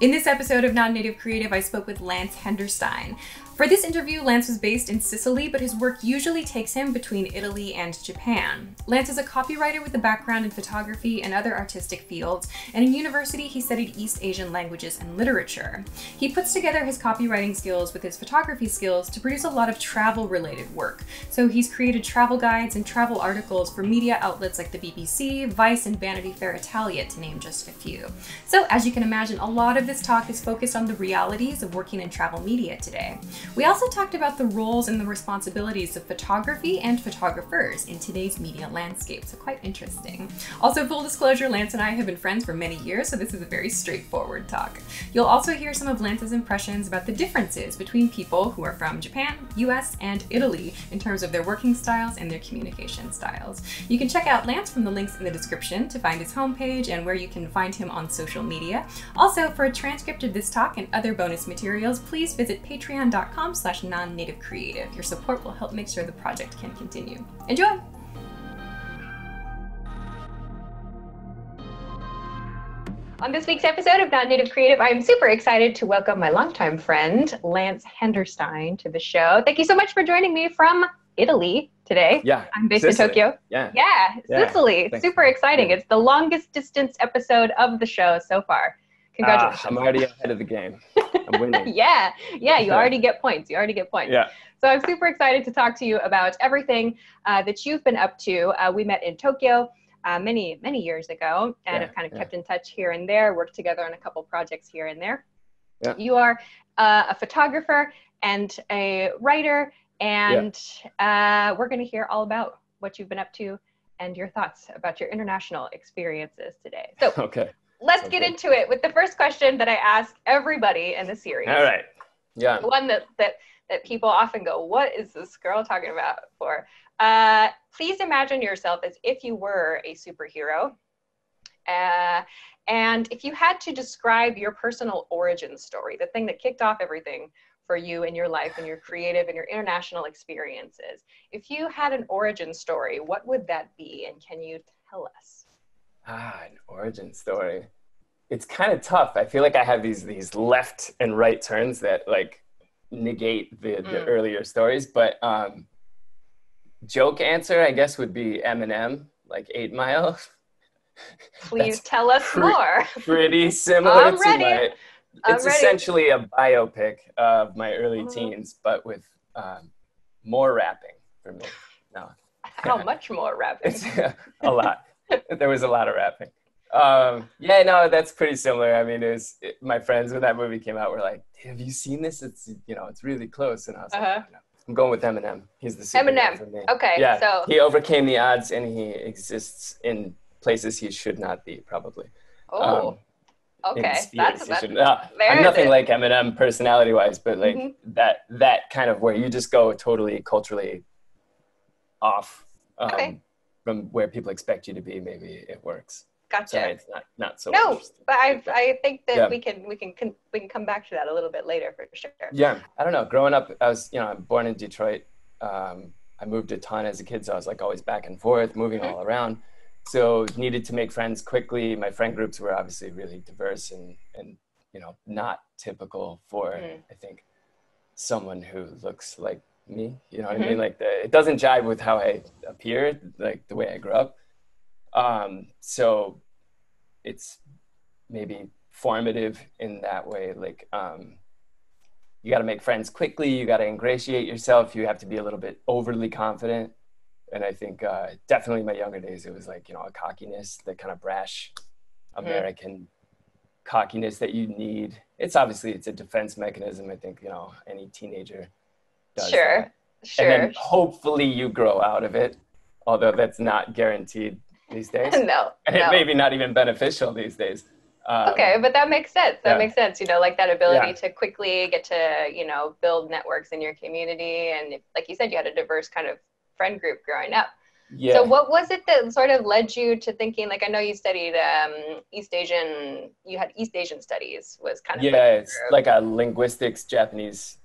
In this episode of Non Native Creative, I spoke with Lance Henderstein. For this interview, Lance was based in Sicily, but his work usually takes him between Italy and Japan. Lance is a copywriter with a background in photography and other artistic fields, and in university, he studied East Asian languages and literature. He puts together his copywriting skills with his photography skills to produce a lot of travel related work. So he's created travel guides and travel articles for media outlets like the BBC, Vice, and Vanity Fair Italia, to name just a few. So, as you can imagine, a lot of this talk is focused on the realities of working in travel media today. We also talked about the roles and the responsibilities of photography and photographers in today's media landscape, so quite interesting. Also, full disclosure, Lance and I have been friends for many years, so this is a very straightforward talk. You'll also hear some of Lance's impressions about the differences between people who are from Japan, US, and Italy in terms of their working styles and their communication styles. You can check out Lance from the links in the description to find his homepage and where you can find him on social media. Also, for a transcript of this talk and other bonus materials, please visit patreon.com patreon.com slash non-native creative. Your support will help make sure the project can continue. Enjoy! On this week's episode of Non Native Creative, I'm super excited to welcome my longtime friend, Lance Henderstein, to the show. Thank you so much for joining me from Italy today. Yeah. I'm based Sicily. in Tokyo. Yeah. Yeah, yeah. Sicily. Thanks. Super exciting. It's the longest distance episode of the show so far. Congratulations. Uh, I'm already ahead of the game. I'm winning. yeah, yeah, you already get points. You already get points. Yeah. So I'm super excited to talk to you about everything uh, that you've been up to. Uh, we met in Tokyo uh, many, many years ago and yeah, have kind of yeah. kept in touch here and there, worked together on a couple projects here and there. Yeah. You are uh, a photographer and a writer, and. Uh, we're going to hear all about what you've been up to and your thoughts about your international experiences today. So, okay let's okay. get into it with the first question that I ask everybody in the series. All right. Yeah. One that that that people often go, "What is this girl talking about?" For uh, please imagine yourself as if you were a superhero, uh, and if you had to describe your personal origin story, the thing that kicked off everything for you in your life and your creative and your international experiences, if you had an origin story, what would that be, and can you tell us? Ah, an origin story. It's kind of tough. I feel like I have these these left and right turns that like negate the, the mm. earlier stories. But um, joke answer, I guess, would be Eminem, like Eight Mile. Please tell us pre- more. pretty similar I'm to ready. my. It's essentially a biopic of my early mm-hmm. teens, but with um, more rapping for me. No. How much more rapping? A lot. there was a lot of rapping. Um, yeah, no, that's pretty similar. I mean, it was it, my friends when that movie came out were like, "Have you seen this? It's you know, it's really close." And I was uh-huh. like, no. "I'm going with Eminem. He's the Eminem." Okay, yeah, so he overcame the odds, and he exists in places he should not be, probably. Oh. Um, okay, that's, that's uh, I'm nothing like Eminem personality-wise, but like mm-hmm. that that kind of where you just go totally culturally off. Um, okay from where people expect you to be, maybe it works. Gotcha. Sorry, it's not not so. No, but I I think that yeah. we can we can, we can come back to that a little bit later for sure. Yeah, I don't know. Growing up, I was you know I'm born in Detroit. Um, I moved a ton as a kid, so I was like always back and forth, moving mm-hmm. all around. So needed to make friends quickly. My friend groups were obviously really diverse and and you know not typical for mm. I think someone who looks like me. You know what mm-hmm. I mean? Mm-hmm. Like the, it doesn't jive with how I appear, like the way I grew up. Um, so it's maybe formative in that way. Like um, you got to make friends quickly. You got to ingratiate yourself. You have to be a little bit overly confident. And I think uh, definitely my younger days, it was like you know a cockiness, the kind of brash mm-hmm. American mm-hmm. cockiness that you need. It's obviously it's a defense mechanism. I think you know any teenager does sure. that. Sure. And then hopefully you grow out of it, although that's not guaranteed these days. no. And no. it may be not even beneficial these days. Um, okay, but that makes sense. That yeah. makes sense. You know, like that ability yeah. to quickly get to, you know, build networks in your community. And if, like you said, you had a diverse kind of friend group growing up. Yeah. So what was it that sort of led you to thinking, like, I know you studied um, East Asian, you had East Asian studies was kind of. Yeah, like it's like a linguistics, Japanese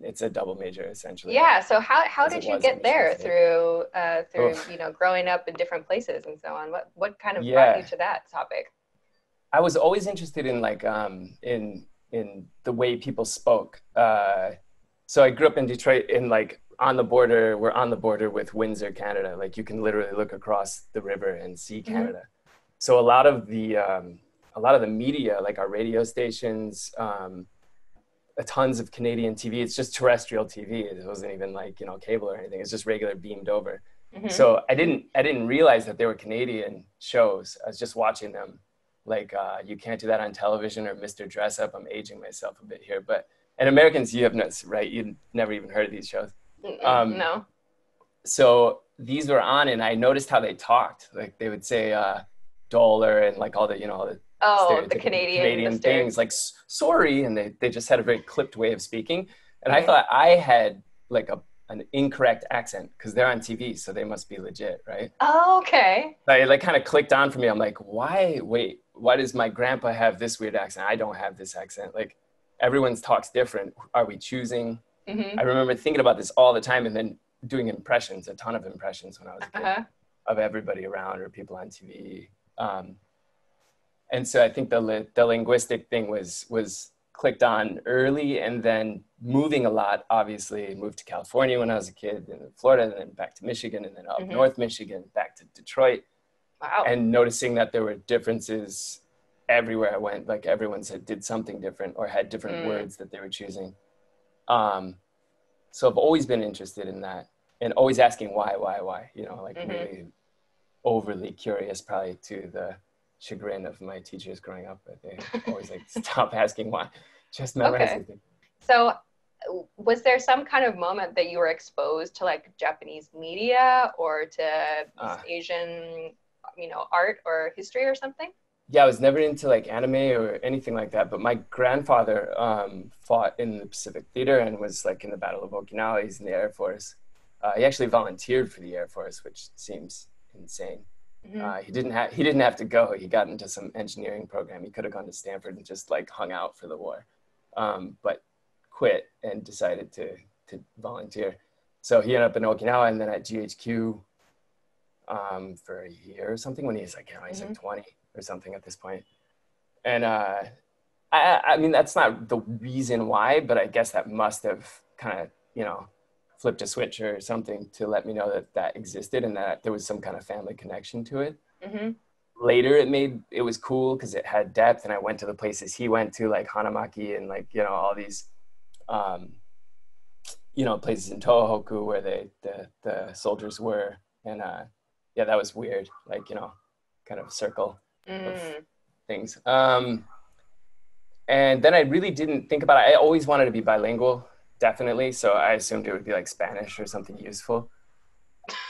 it's a double major essentially. Yeah. So how, how did you get there through uh, through Oof. you know growing up in different places and so on? What what kind of yeah. brought you to that topic? I was always interested in like um, in in the way people spoke. Uh, so I grew up in Detroit in like on the border. We're on the border with Windsor, Canada. Like you can literally look across the river and see mm-hmm. Canada. Mm-hmm. So a lot of the um, a lot of the media, like our radio stations, um, tons of Canadian TV. It's just terrestrial TV. It wasn't even like you know cable or anything. It's just regular beamed over. Mm-hmm. So I didn't I didn't realize that they were Canadian shows. I was just watching them. Like uh, you can't do that on television or Mr. Dressup. I'm aging myself a bit here, but and Americans, you have no right. You never even heard of these shows. Um, no. So these were on, and I noticed how they talked. Like they would say uh, dollar and like all the you know all the oh the Canadian Canadian things like sorry, and they they just had a very clipped way of speaking. And I thought I had like a an incorrect accent because they're on TV, so they must be legit, right? Oh, okay. Like kind of clicked on for me. I'm like, why? Wait, why does my grandpa have this weird accent? I don't have this accent. Like, everyone's talks different. Are we choosing? Mm-hmm. I remember thinking about this all the time, and then doing impressions, a ton of impressions when I was a kid uh-huh. of everybody around or people on TV. Um, and so I think the the linguistic thing was was clicked on early and then moving a lot obviously moved to california when i was a kid and then florida and then back to michigan and then up mm-hmm. north michigan back to detroit wow. and noticing that there were differences everywhere i went like everyone said did something different or had different mm. words that they were choosing um, so i've always been interested in that and always asking why why why you know like mm-hmm. really overly curious probably to the chagrin of my teachers growing up. But they always like stop asking why. Just memorize okay. everything. So was there some kind of moment that you were exposed to like Japanese media or to uh, Asian, you know, art or history or something? Yeah, I was never into like anime or anything like that. But my grandfather um, fought in the Pacific Theater and was like in the Battle of Okinawa. He's in the Air Force. Uh, he actually volunteered for the Air Force, which seems insane. Mm-hmm. Uh, he didn't have he didn't have to go. He got into some engineering program. He could have gone to Stanford and just like hung out for the war, um, but quit and decided to to volunteer. So he ended up in Okinawa and then at GHQ um, for a year or something when he's like, you know, he's mm-hmm. like 20 or something at this point. And uh, I, I mean, that's not the reason why, but I guess that must have kind of, you know, flipped a switch or something to let me know that that existed and that there was some kind of family connection to it. Mm-hmm. Later, it made it was cool because it had depth, and I went to the places he went to, like Hanamaki and like you know all these, um, you know, places in Tohoku where they the the soldiers were, and uh, yeah, that was weird. Like you know, kind of circle mm. of things. Um, and then I really didn't think about it. I always wanted to be bilingual definitely. So I assumed it would be like Spanish or something useful.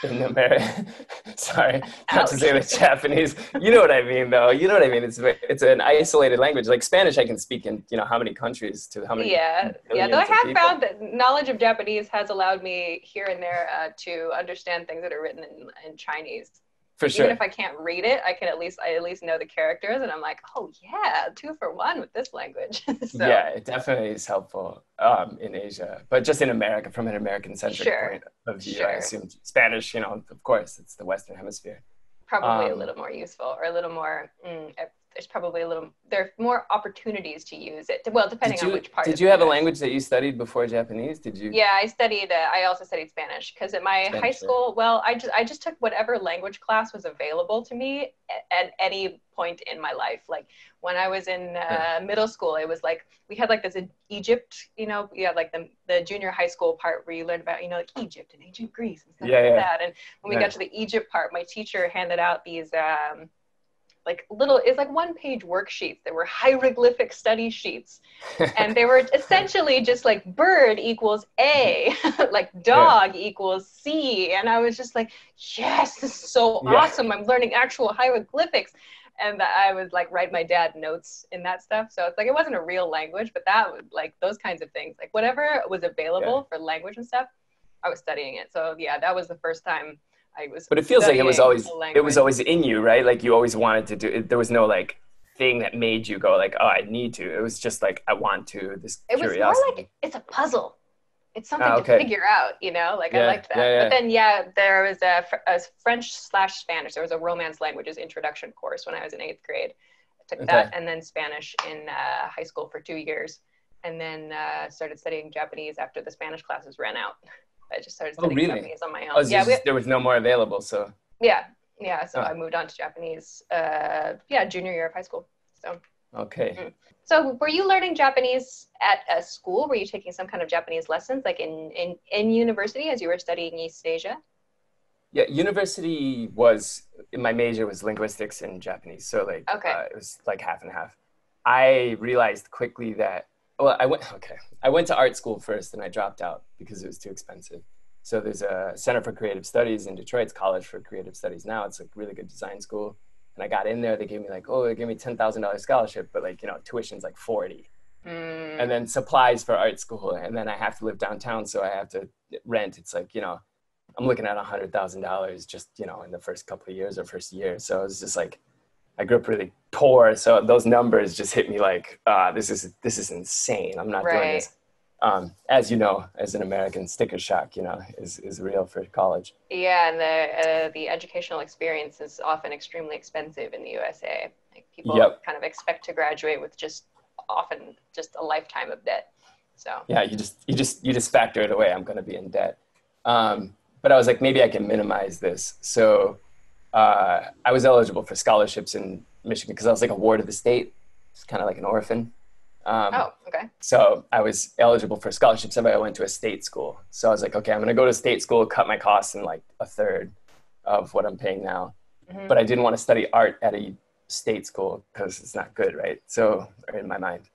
In America, sorry, not to say the Japanese. You know what I mean, though. You know what I mean. It's it's an isolated language. Like Spanish, I can speak in you know how many countries to how many. Yeah, yeah. Though I have people. found that knowledge of Japanese has allowed me here and there uh, to understand things that are written in, in Chinese for sure. Even if I can't read it, I can at least I at least know the characters, and I'm like, oh yeah, two for one with this language. so. Yeah, it definitely is helpful um, in Asia, but just in America, from an American centric sure. point of view, sure. I assume Spanish. You know, of course, it's the Western Hemisphere. Probably um, a little more useful, or a little more mm, there's probably a little there are more opportunities to use it well depending you, on which part did you have a language that you studied before japanese? Did you yeah i studied uh, i also studied spanish because at my spanish, high school well i just i just took whatever language class was available to me at, at any point in my life. Like when i was in uh, yeah. middle school it was like we had like this egypt you know you had like the, the junior high school part where you learned about you know like egypt and ancient greece and stuff yeah, like yeah. that. And when we got to the egypt part my teacher handed out these um, like little it's like one page worksheets. That were hieroglyphic study sheets. And they were essentially just like bird equals a like dog yeah. equals c. And i was just like yes this is so yeah. awesome. I'm learning actual hieroglyphics. And i would like write my dad notes in that stuff. So it's like it wasn't a real language but that would like those kinds of things like whatever was available yeah. for language and stuff i was studying it. So yeah that was the first time I was. But it feels like it was always it was always in you, right? Like you always wanted to do. it. There was no like thing that made you go like, oh, I need to. It was just like I want to. This it curiosity. was more like it's a puzzle. It's something ah, okay. to figure out, you know. Like yeah, I liked that. Yeah, yeah. But then, yeah, there was a, a French slash Spanish. There was a Romance languages introduction course when I was in eighth grade took that, and then Spanish in uh, high school for two years, and then uh, started studying Japanese after the Spanish classes ran out. I just started oh, studying oh, really? Japanese on my own. Oh, yeah, just, we, there was no more available, so. Yeah, yeah. So oh. I moved on to Japanese. Uh, yeah, junior year of high school. So. Okay. Mm-hmm. So were you learning Japanese at a school? Were you taking some kind of Japanese lessons, like in in in university as you were studying East Asia? Yeah, university was my major was linguistics and Japanese, so like okay. uh, it was like half and half. I realized quickly that well, I went okay. I went to art school first, and I dropped out because it was too expensive. So there's a Center for Creative Studies in Detroit. It's College for Creative Studies now. It's a really good design school. And I got in there. They gave me like, oh, they gave me ten thousand dollars scholarship, but like you know, tuition's like forty. Mm. And then supplies for art school, and then I have to live downtown, so I have to rent. It's like you know, I'm looking at a hundred thousand dollars just you know in the first couple of years or first year. So it's just like I grew up really poor, so those numbers just hit me like, uh, this is this is insane. I'm not right. doing this. Um, as you know, as an American, sticker shock, you know, is, is real for college. Yeah, and the uh, the educational experience is often extremely expensive in the USA. Like people yep. kind of expect to graduate with just often just a lifetime of debt. So yeah, you just you just you just factor it away. I'm going to be in debt. Um, but I was like, maybe I can minimize this. So uh, I was eligible for scholarships in Michigan because I was like a ward of the state. It's kind of like an orphan. Um, oh, okay. So I was eligible for scholarships if I went to a state school. So I was like, okay, I'm going to go to state school, cut my costs in like a third of what I'm paying now. Mm-hmm. But I didn't want to study art at a state school because it's not good, right? So in my mind.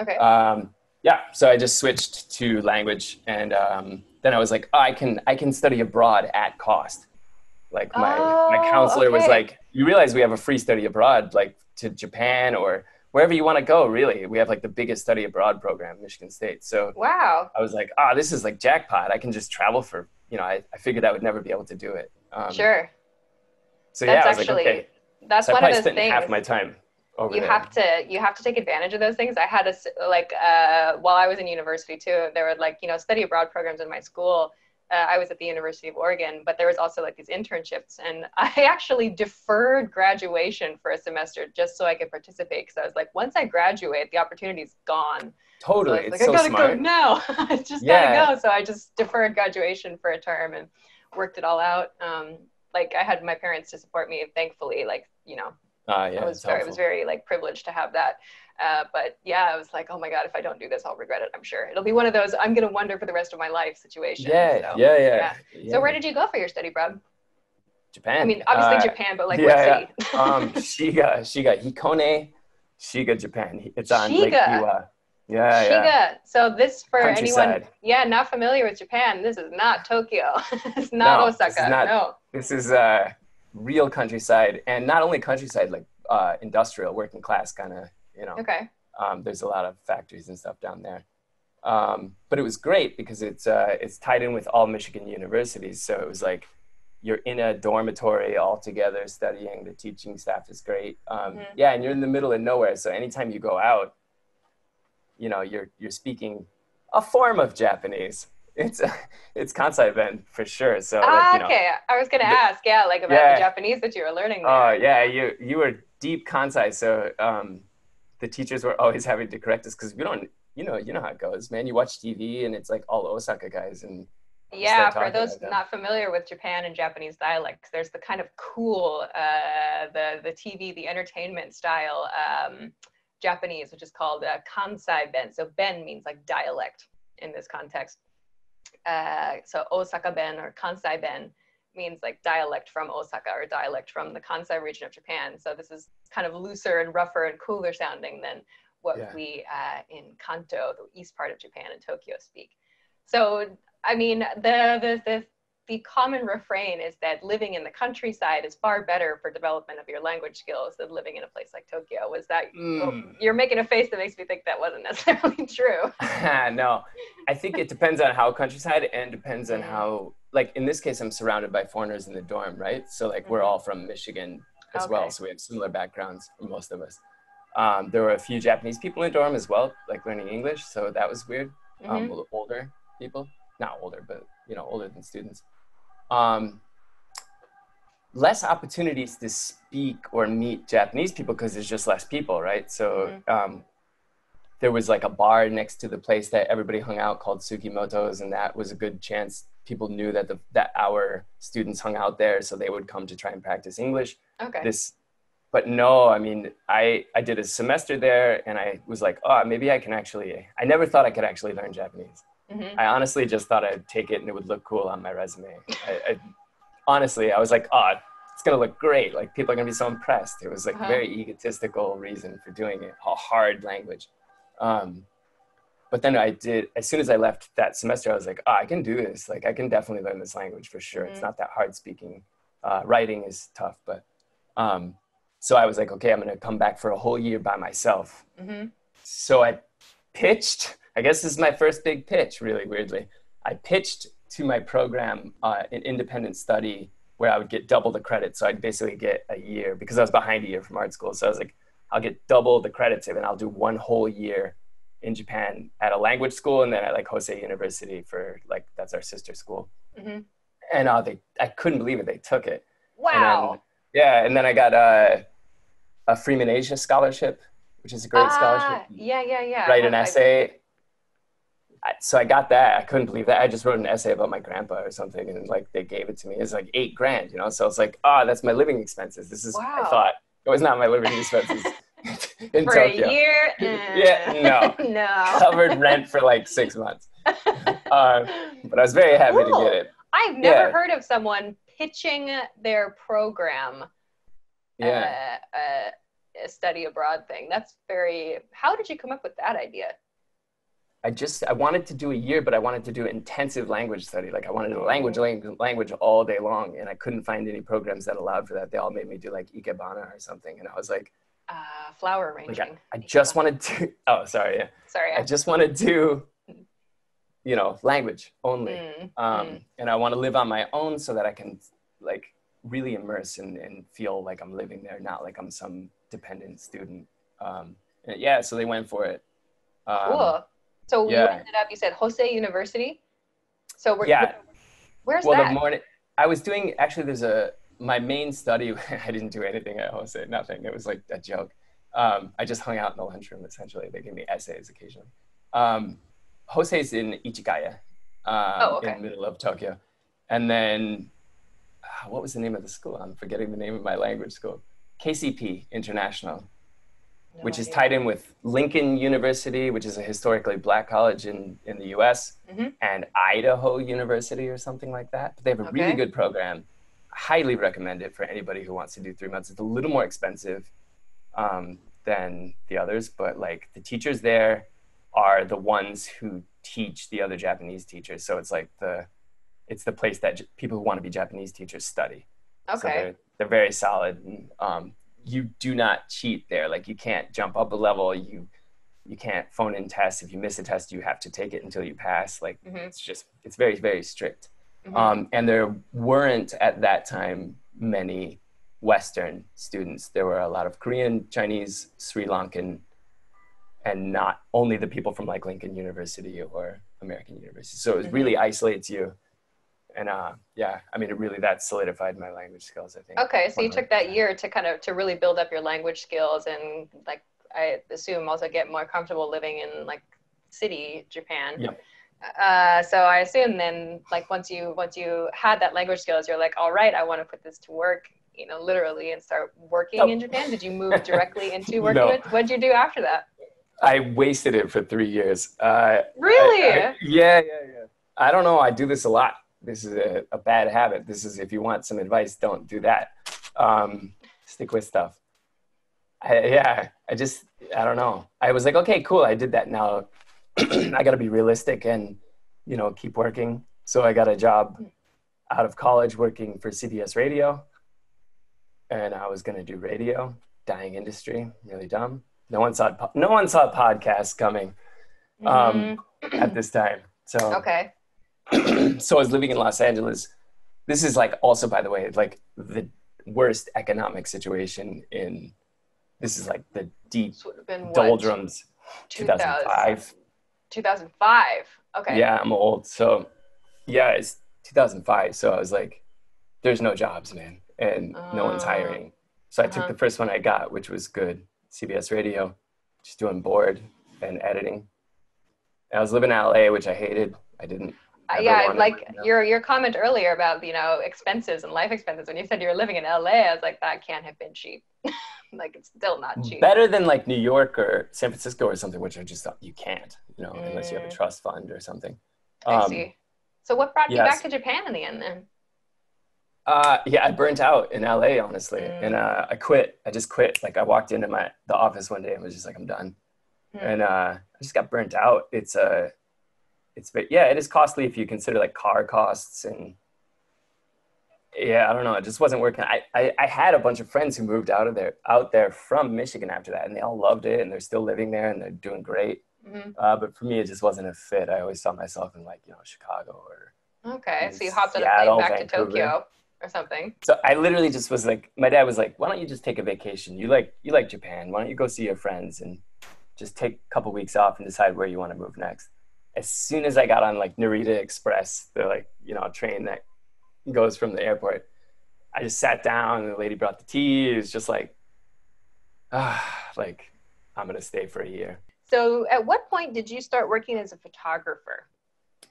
Okay. Um, yeah. So I just switched to language and um, then I was like, oh, I can I can study abroad at cost. Like my oh, my counselor okay. was like, you realize we have a free study abroad, like to Japan or wherever you want to go. Really, we have like the biggest study abroad program, Michigan State. So wow, I was like, ah, oh, this is like jackpot. I can just travel for you know. I, I figured I would never be able to do it. Um, sure. So that's yeah, I was actually, like, okay. That's so one of those things. Half my time you there. have to you have to take advantage of those things i had a like uh, while i was in university too there were like you know study abroad programs in my school uh, i was at the university of oregon but there was also like these internships and i actually deferred graduation for a semester just so i could participate because i was like once i graduate the opportunity's gone. Totally. So like, it's I gotta go now. I just yeah. gotta go. So i just deferred graduation for a term and worked it all out. Um, like i had my parents to support me thankfully like you know uh, yeah, I was very, I was very like privileged to have that. Uh, but yeah, I was like, oh my god, if I don't do this, I'll regret it. I'm sure it'll be one of those I'm gonna wonder for the rest of my life situations. Yeah, so, yeah, yeah, yeah, yeah. So where did you go for your study, Brad? Japan. I mean, obviously uh, Japan, but like yeah, what city? um, Shiga, Shiga, Hikone, Shiga, Japan. It's on Shiga. Lake Biwa. Yeah, Shiga. Yeah. So this for anyone, yeah, not familiar with Japan. This is not Tokyo. it's not no, Osaka. This not, no. This is uh, real countryside, and not only countryside, like uh, industrial, working class kind of, you know. Okay. Um, there's a lot of factories and stuff down there. Um, but it was great because it's uh, it's tied in with all Michigan universities. So it was like you're in a dormitory all together studying. The teaching staff is great. Um, mm-hmm. Yeah, and you're in the middle of nowhere. So anytime you go out, you know you're you're speaking a form of Japanese it's it's Kansai Ben for sure. So ah, like, you know, okay. I was gonna the, ask, yeah, like about yeah. the Japanese that you were learning. Oh uh, yeah, you you were deep Kansai, so um, the teachers were always having to correct us because we don't, you know, you know how it goes, man. You watch TV and it's like all Osaka guys and. Yeah, for those not familiar with Japan and Japanese dialects, there's the kind of cool, uh, the the TV, the entertainment style um, Japanese, which is called uh, Kansai Ben. So Ben means like dialect in this context uh, so Osaka Ben or Kansai Ben means like dialect from Osaka or dialect from the Kansai region of Japan. So this is kind of looser and rougher and cooler sounding than what yeah. we uh, in Kanto, the east part of Japan and Tokyo speak. So I mean, the the the the common refrain is that living in the countryside is far better for development of your language skills than living in a place like Tokyo. Was that mm. you're making a face that makes me think that wasn't necessarily true? no, I think it depends on how countryside and depends on how like in this case I'm surrounded by foreigners in the dorm, right? So like mm-hmm. we're all from Michigan as okay. well, so we have similar backgrounds for most of us. Um, there were a few Japanese people in dorm as well, like learning English, so that was weird. Um, mm-hmm. older people, not older, but you know older than students. Um, less opportunities to speak or meet Japanese people because there's just less people, right? So Mhm. um, there was like a bar next to the place that everybody hung out called Tsukimoto's, and that was a good chance people knew that the that our students hung out there, so they would come to try and practice English. Okay. This, but no, I mean, I I did a semester there, and I was like, oh, maybe I can actually. I never thought I could actually learn Japanese. Mhm. I honestly just thought I'd take it and it would look cool on my resume. I, I, honestly, I was like, oh, it's gonna look great. Like people are gonna be so impressed. It was like Uh-huh. a very egotistical reason for doing it. A hard language. Um, but then I did. As soon as I left that semester, I was like, oh, I can do this. Like I can definitely learn this language for sure. It's Mhm. not that hard speaking. Uh, writing is tough, but um, so I was like, okay, I'm gonna come back for a whole year by myself Mhm. so I pitched. I guess this is my first big pitch, really weirdly. I pitched to my program uh, an independent study where I would get double the credits. So I'd basically get a year because I was behind a year from art school. So I was like, I'll get double the credits and I'll do one whole year in Japan at a language school and then at like Hosei University for like that's our sister school. Mhm. And uh, they, I couldn't believe it. They took it. And then- Wow. yeah, and then I got a, a Freeman Asia scholarship, which is a great Ah, scholarship Yeah, yeah, yeah. write an essay. I, so I got that. I couldn't believe that. I just wrote an essay about my grandpa or something, and like they gave it to me. It's like eight grand, you know. So it's like, oh, that's my living expenses. This is. Wow. I thought it was not my living expenses in for Tokyo. a year. Yeah, no. no. Covered rent for like six months, uh, but I was very happy Cool. to get it. I've never Yeah. heard of someone pitching their program Yeah. uh, uh, a study abroad thing. That's very. How did you come up with that idea? I just I wanted to do a year, but I wanted to do intensive language study. Like I wanted to language language all day long, and I couldn't find any programs that allowed for that. They all made me do like ikebana or something, and I was like, Uh, flower like arranging. I, I just wanted to. Oh, sorry. Yeah, Sorry. I just want to do, you know, language only, Mm, um, mm. and I want to live on my own so that I can like really immerse and, and feel like I'm living there, not like I'm some dependent student. Um, yeah, so they went for it. Um, cool. So you yeah. ended up. You said Hosei University. So we're, Yeah. Where's well, that? the morning I was doing actually, there's a my main study. I didn't do anything at Hosei, nothing. It was like a joke. Um, I just hung out in the lunchroom essentially. They gave me essays occasionally. Um, Hosei's in Ichigaya, um, Oh, okay. in the middle of Tokyo, and then uh, what was the name of the school? I'm forgetting the name of my language school. KCP International No which is tied in with Lincoln University, which is a historically black college in, in the US, Mhm. and Idaho University or something like that. But they have a really good program. Highly recommend it for anybody who wants to do three months. It's a little more expensive um, than the others, but like the teachers there are the ones who teach the other Japanese teachers. So it's like the it's the place that J- people who want to be Japanese teachers study. So Okay. they're, they're very solid. And, um, you do not cheat there. Like you can't jump up a level. You you can't phone in tests. If you miss a test, you have to take it until you pass. Like Mhm. it's just it's very very strict. Mhm. Um, and there weren't at that time many Western students. There were a lot of Korean, Chinese, Sri Lankan, and not only the people from like Lincoln University or American University. So it really isolates you. And uh, yeah, I mean, it really that solidified my language skills. I think. Okay, so you took that year to kind of to really build up your language skills and like I assume also get more comfortable living in like city Japan. Yep. Uh, so I assume then like once you once you had that language skills, you're like, all right, I want to put this to work, you know, literally and start working in Japan. Did you move directly into working No. with? What did you do after that? I wasted it for three years. Uh, Really? I- I- yeah, yeah, yeah. I don't know. I do this a lot. This is a, a bad habit. This is if you want some advice, don't do that. Um, stick with stuff. I, yeah, I just I don't know. I was like, okay, cool. I did that. Now I got to be realistic and you know keep working. So I got a job out of college working for CBS Radio, and I was gonna do radio. Dying industry, really dumb. No one saw po- no one saw podcasts coming um, at this time. So Mm-hmm. okay. so I was living in Los Angeles. This is like also, by the way, like the worst economic situation in. This is like the deep This would have been what? doldrums. 2000 2005. 2005. Okay. Yeah, I'm old. So, yeah, it's 2005. So I was like, "There's no jobs, man." and no one's Oh. hiring. So I took Uh-huh. the first one I got, which was good, CBS Radio, just doing board and editing. I was living in LA, which I hated. I didn't. Yeah, like your your comment earlier about you know expenses and life expenses. When you said you were living in LA, I was like, that can't have been cheap. like it's still not cheap. better than like New York or San Francisco or something, which I just thought you can't, you know, unless you have a Mm. trust fund or something. I Um, see. So what brought you back to Japan in the end then? Uh, yeah, I burnt out in LA, honestly, Mm. and uh, I quit. I just quit. Like I walked into my the office one day and was just like, I'm done, Hmm. and uh, I just got burnt out. It's uh, it's but yeah, it is costly if you consider like car costs and yeah, I don't know. It just wasn't working. I, I I had a bunch of friends who moved out of there out there from Michigan after that, and they all loved it, and they're still living there, and they're doing great. Mhm. Uh, but for me, it just wasn't a fit. I always saw myself in like you know Chicago or Okay, so you hopped on a plane back to Tokyo or something. so I literally just was like, my dad was like, why don't you just take a vacation? You like you like Japan. Why don't you go see your friends and just take a couple weeks off and decide where you want to move next? As soon as I got on like Narita Express, the like you know train that goes from the airport, I just sat down and the lady brought the tea. It was just like, ah, like I'm gonna stay for a year. So at what point did you start working as a photographer?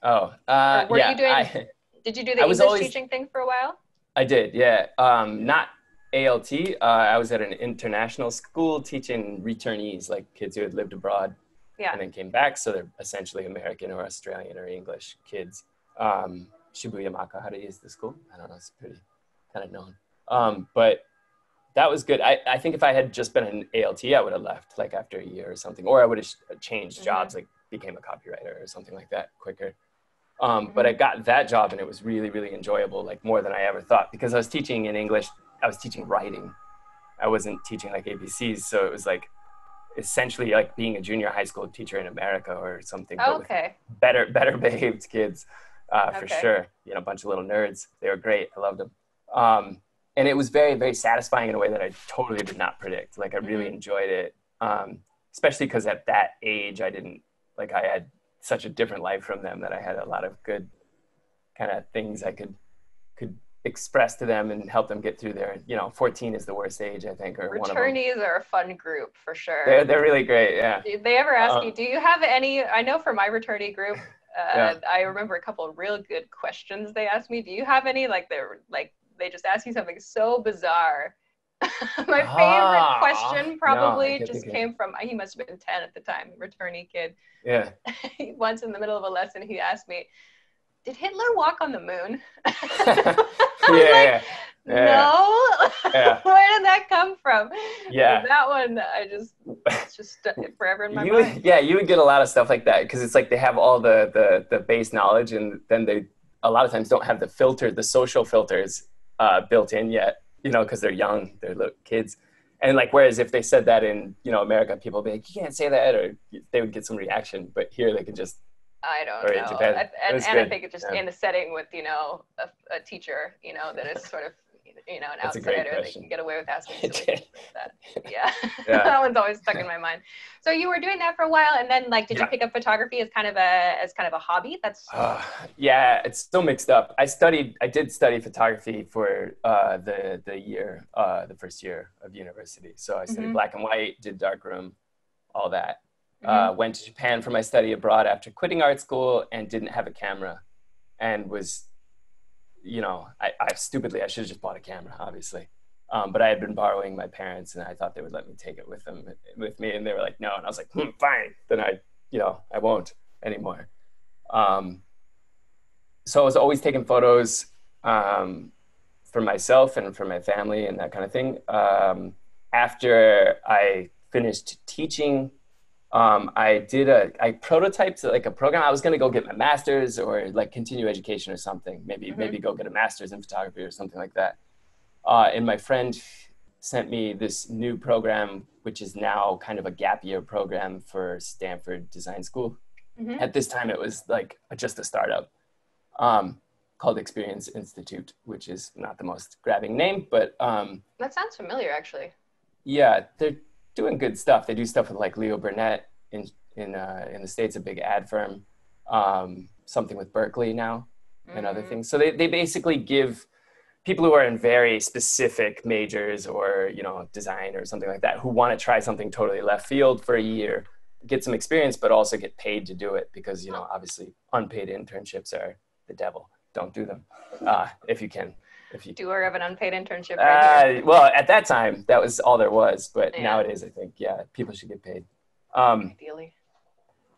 Oh, uh, were yeah. you doing- I, Did you do the I was English always- teaching thing for a while? I did, yeah. Um, not ALT. Uh, I was at an international school teaching returnees, like kids who had lived abroad Yeah. and then came back. So they're essentially American or Australian or English kids. Um, Shibuya Makuhari is the school. I don't know. It's pretty kind of known. Um, but that was good. I, I think if I had just been an ALT, I would have left like after a year or something, or I would have changed Mhm. jobs, like became a copywriter or something like that quicker. Um, But I got that job and it was really, really enjoyable, like more than I ever thought, because I was teaching in English. I was teaching writing. I wasn't teaching like ABCs, so it was like essentially like being a junior high school teacher in America or something, Oh, okay. better, better behaved kids uh, for Okay. sure. You know, a bunch of little nerds. They were great. I loved them. Um, and it was very, very satisfying in a way that I totally did not predict. Like I really Mhm. enjoyed it, um, especially because at that age I didn't like I had such a different life from them that I had a lot of good kind of things I could express to them and help them get through their. You know, 14 is the worst age I think, or one. Returnees are a fun group for sure. They're they're really great. Yeah. Did they ever ask Uh, you, do you have any? I know for my returnee group, uh, Yeah. I remember a couple of real good questions they asked me. Do you have any? Like they're like they just ask you something so bizarre. my favorite Ah, question probably get just came from he must have been 10 at the time, returnee kid. Yeah. Once in the middle of a lesson, he asked me, "Did Hitler walk on the moon?" yeah. I was like, yeah. No. Yeah. Where did that come from? Yeah. That one, I just, it's just forever in my you mind. would, yeah, you would get a lot of stuff like that because it's like they have all the, the the base knowledge, and then they a lot of times don't have the filter, the social filters uh, built in yet. You know, because they're young, they're little kids, and like whereas if they said that in you know America, people would be like, you can't say that, or they would get some reaction. But here they can just I don't Or know. I, and, and I think it's just Yeah. in the setting with, you know, a, a teacher, you know, that is sort of, you know, an That's outsider, that can get away with asking It silly did. things like that. Yeah. Yeah. that one's always stuck in my mind. So you were doing that for a while and then like, did you pick up photography as kind of a, as kind of a hobby? That's, Uh, yeah, it's still mixed up. I studied, I did study photography for uh, the the year, uh, the first year of university. So I studied Mhm. black and white, did darkroom, all that. Uh, went to Japan for my study abroad after quitting art school and didn't have a camera, and was, you know, I, I stupidly I should have just bought a camera, obviously. Um, but I had been borrowing my parents, and I thought they would let me take it with them with me, and they were like, no, and I was like, hmm, fine, then I, you know, I won't anymore. Um, so I was always taking photos um, for myself and for my family and that kind of thing. Um, after I finished teaching, um, I did a I prototyped like a program. I was going to go get my master's or like continue education or something. Maybe Mhm. maybe go get a master's in photography or something like that. Uh, and my friend sent me this new program, which is now kind of a gap year program for Stanford Design School Mhm. at this time it was like just a startup um, called experience institute which is not the most grabbing name but um, that sounds familiar actually. yeah they're doing good stuff. They do stuff with like leo burnett in in, uh, in the states a big ad firm um, something with berkeley now and other Mm. things. So they, they basically give people who are in very specific majors or you know design or something like that who want to try something totally left field for a year get some experience but also get paid to do it because you know obviously unpaid internships are the devil. Don't do them uh, if you can if you doer of an unpaid internship right uh, well at that time that was all there was but Yeah. nowadays i think yeah people should get paid um, ideally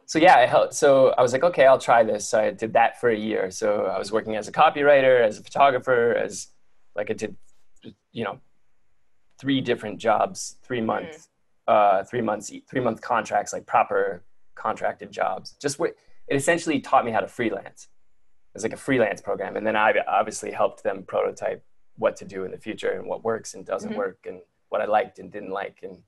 so yeah, I helped, so I was like, okay, I'll try this. So I did that for a year. So I was working as a copywriter, as a photographer, as like I did, you know, three different jobs, three month, uh, three months, three month contracts, like proper contracted jobs. Just wh- it essentially taught me how to freelance. Was like a freelance program, and then I obviously helped them prototype what to do in the future and what works and doesn't Mhm. work and what I liked and didn't like, and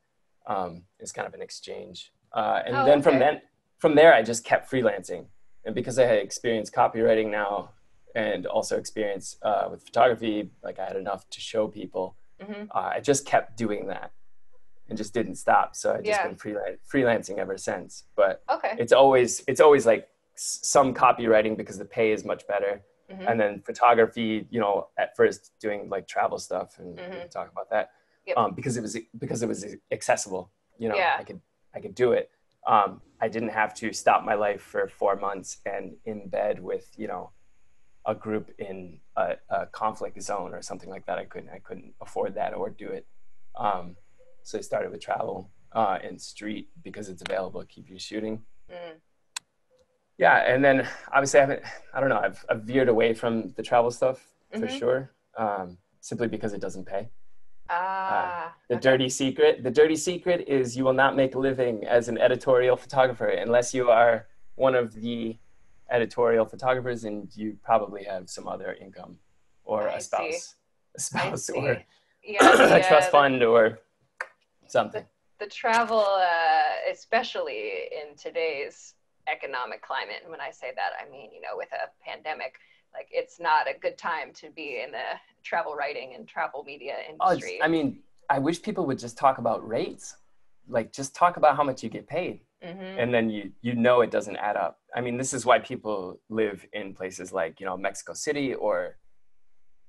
um, it's kind of an exchange. Uh, and Oh, then from then from there, I just kept freelancing, and because I had experience copywriting now and also experience uh, with photography, like I had enough to show people. hmm Uh, I just kept doing that and just didn't stop. So I've just Yeah. been freelancing ever since. But okay it's always it's always like some copywriting because the pay is much better, Mhm. and then photography. You know, at first doing like travel stuff, and Mhm. talk about that Yep. um, because it was because it was accessible. You know, Yeah. I could I could do it. Um, I didn't have to stop my life for four months and in bed with you know a group in a, a conflict zone or something like that. I couldn't I couldn't afford that or do it. Um, so I started with travel uh, and street because it's available. Keep you shooting. Mm. Yeah, and then obviously I haven't. I don't know. I've, I've veered away from the travel stuff for Mhm. sure, um, simply because it doesn't pay. ah The okay. dirty secret. The dirty secret is you will not make a living as an editorial photographer unless you are one of the editorial photographers, and you probably have some other income, or I a see. spouse, a I spouse, or yeah, a the, trust uh, fund, or something. the travel, uh, especially in today's economic climate. And when I say that, I mean, you know, with a pandemic, like it's not a good time to be in the travel writing and travel media Oh, industry. I mean, I wish people would just talk about rates. Like, just talk about how much you get paid. Mhm. and then you you know it doesn't add up. I mean, this is why people live in places like you know Mexico City or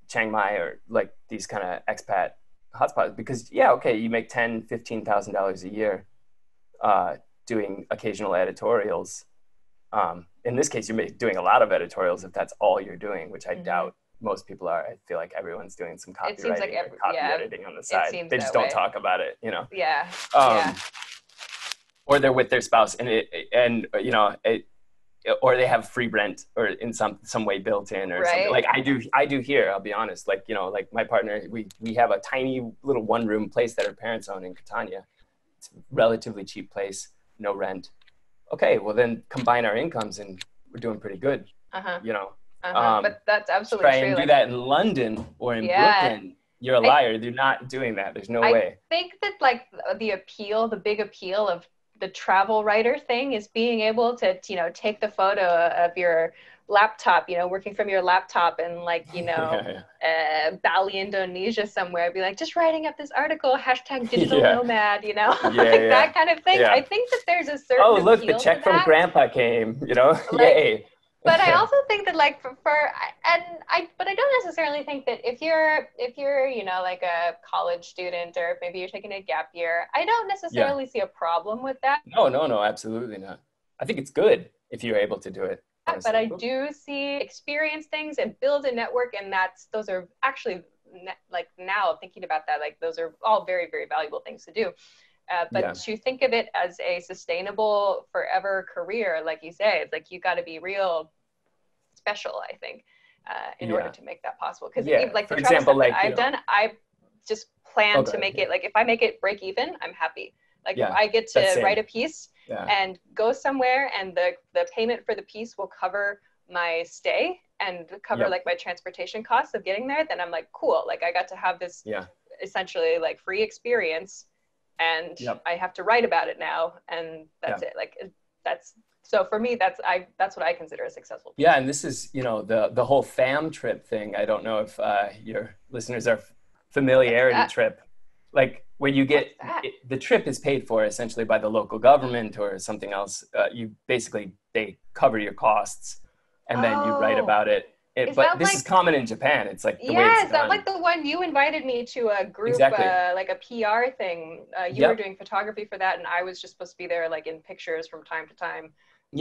Chiang Mai or like these kind of expat hotspots because yeah, okay, you make ten, fifteen thousand dollars a year uh, doing occasional editorials. Um, in this case, you're doing a lot of editorials if that's all you're doing, which I Mhm. doubt most people are. I feel like everyone's doing some copywriting It like every- copy yeah, editing on the side. They just don't way. talk about it, you know yeah. um, Yeah. or they're with their spouse and it and you know it or they have free rent or in some some way built in or Right. something like i do i do here i'll be honest like you know like my partner we we have a tiny little one room place that our parents own in catania it's a relatively cheap place no rent okay well then combine our incomes and we're doing pretty good Uh-huh. you know Uh-huh. um, but that's absolutely try true. and do that in london or in Yeah. brooklyn you're a liar you're not doing that there's no I- way think that like the appeal, the big appeal of the travel writer thing is being able to, you know, take the photo of your laptop, you know, working from your laptop and like, you know, Yeah, yeah. uh, Bali, Indonesia somewhere, be like, just writing up this article, hashtag digital Yeah. nomad, you know, Yeah, like yeah. that kind of thing. Yeah. I think that there's a certain oh look the appeal check from grandpa came you know Like, yay but I also think that like for, for and I but I don't necessarily think that if you're if you're you know like a college student or maybe you're taking a gap year, I don't necessarily see a problem with that. no no no absolutely not i think it's good if you're able to do it But I do see experience things and build a network, and that's those are actually like now thinking about that like those are all very very valuable things to do. Uh, but Yeah. to think of it as a sustainable forever career, like you say, it's like you got to be real special, I think, uh, in order to make that possible. Because Yeah, like the for example, like, I've know- done, I just plan Okay, to make yeah. it like if I make it break even, I'm happy. Like Yeah, if I get to write a piece yeah and go somewhere and the the payment for the piece will cover my stay and cover Yep. like my transportation costs of getting there then i'm like cool like i got to have this yeah essentially like free experience and Yep. i have to write about it now and that's it like that's so for me that's i that's what i consider a successful yeah and this is you know the the whole fam trip thing i don't know if uh, your listeners are familiarity that? trip like where you get it, the trip is paid for essentially by the local government or something else uh, you basically they cover your costs and then you write Oh. about it It, Is but this like- is common in Japan. It's like the yeah, it's that like the one you invited me to a group, Exactly. uh, like a PR thing? Uh, you Yep. were doing photography for that, and I was just supposed to be there, like in pictures from time to time.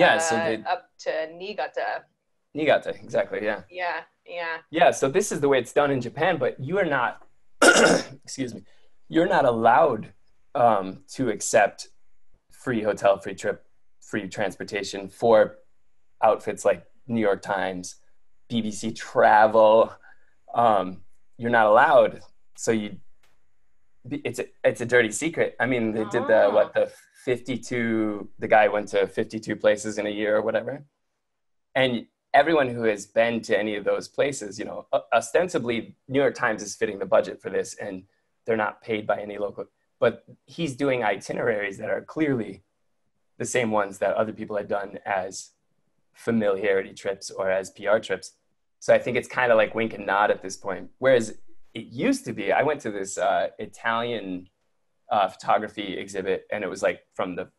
yeah, uh, so up to Niigata. Niigata, exactly, yeah. Yeah, yeah. Yeah, so this is the way it's done in Japan, but you are not, excuse me, you're not allowed um, to accept free hotel, free trip, free transportation for outfits like New York Times, BBC Travel. Um, you're not allowed. So you, it's a, it's a dirty secret. I mean, they did the what the 52. The guy went to 52 places in a year or whatever, and everyone who has been to any of those places, you know, ostensibly New York Times is fitting the budget for this and they're not paid by any local, but he's doing itineraries that are clearly the same ones that other people had done as familiarity trips or as PR trips. So I think it's kind of like wink and nod at this point. Whereas it used to be, I went to this uh, Italian uh, photography exhibit and it was like from the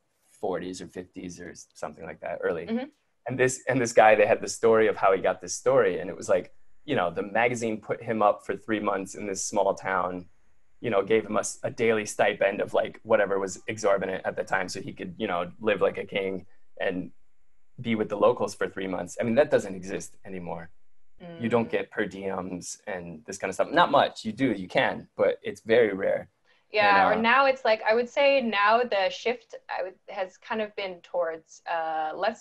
40s or 50s or something like that, early Mhm. and this and this guy they had the story of how he got this story and it was like you know the magazine put him up for three months in this small town you know gave him a, a daily stipend of like whatever was exorbitant at the time so he could you know live like a king and be with the locals for three months. I mean that doesn't exist anymore. You don't Mm. get per diems and this kind of stuff. Not much. You do you can but it's very rare. Yeah, And, or uh, now it's like I would say now the shift I would, has kind of been towards uh, less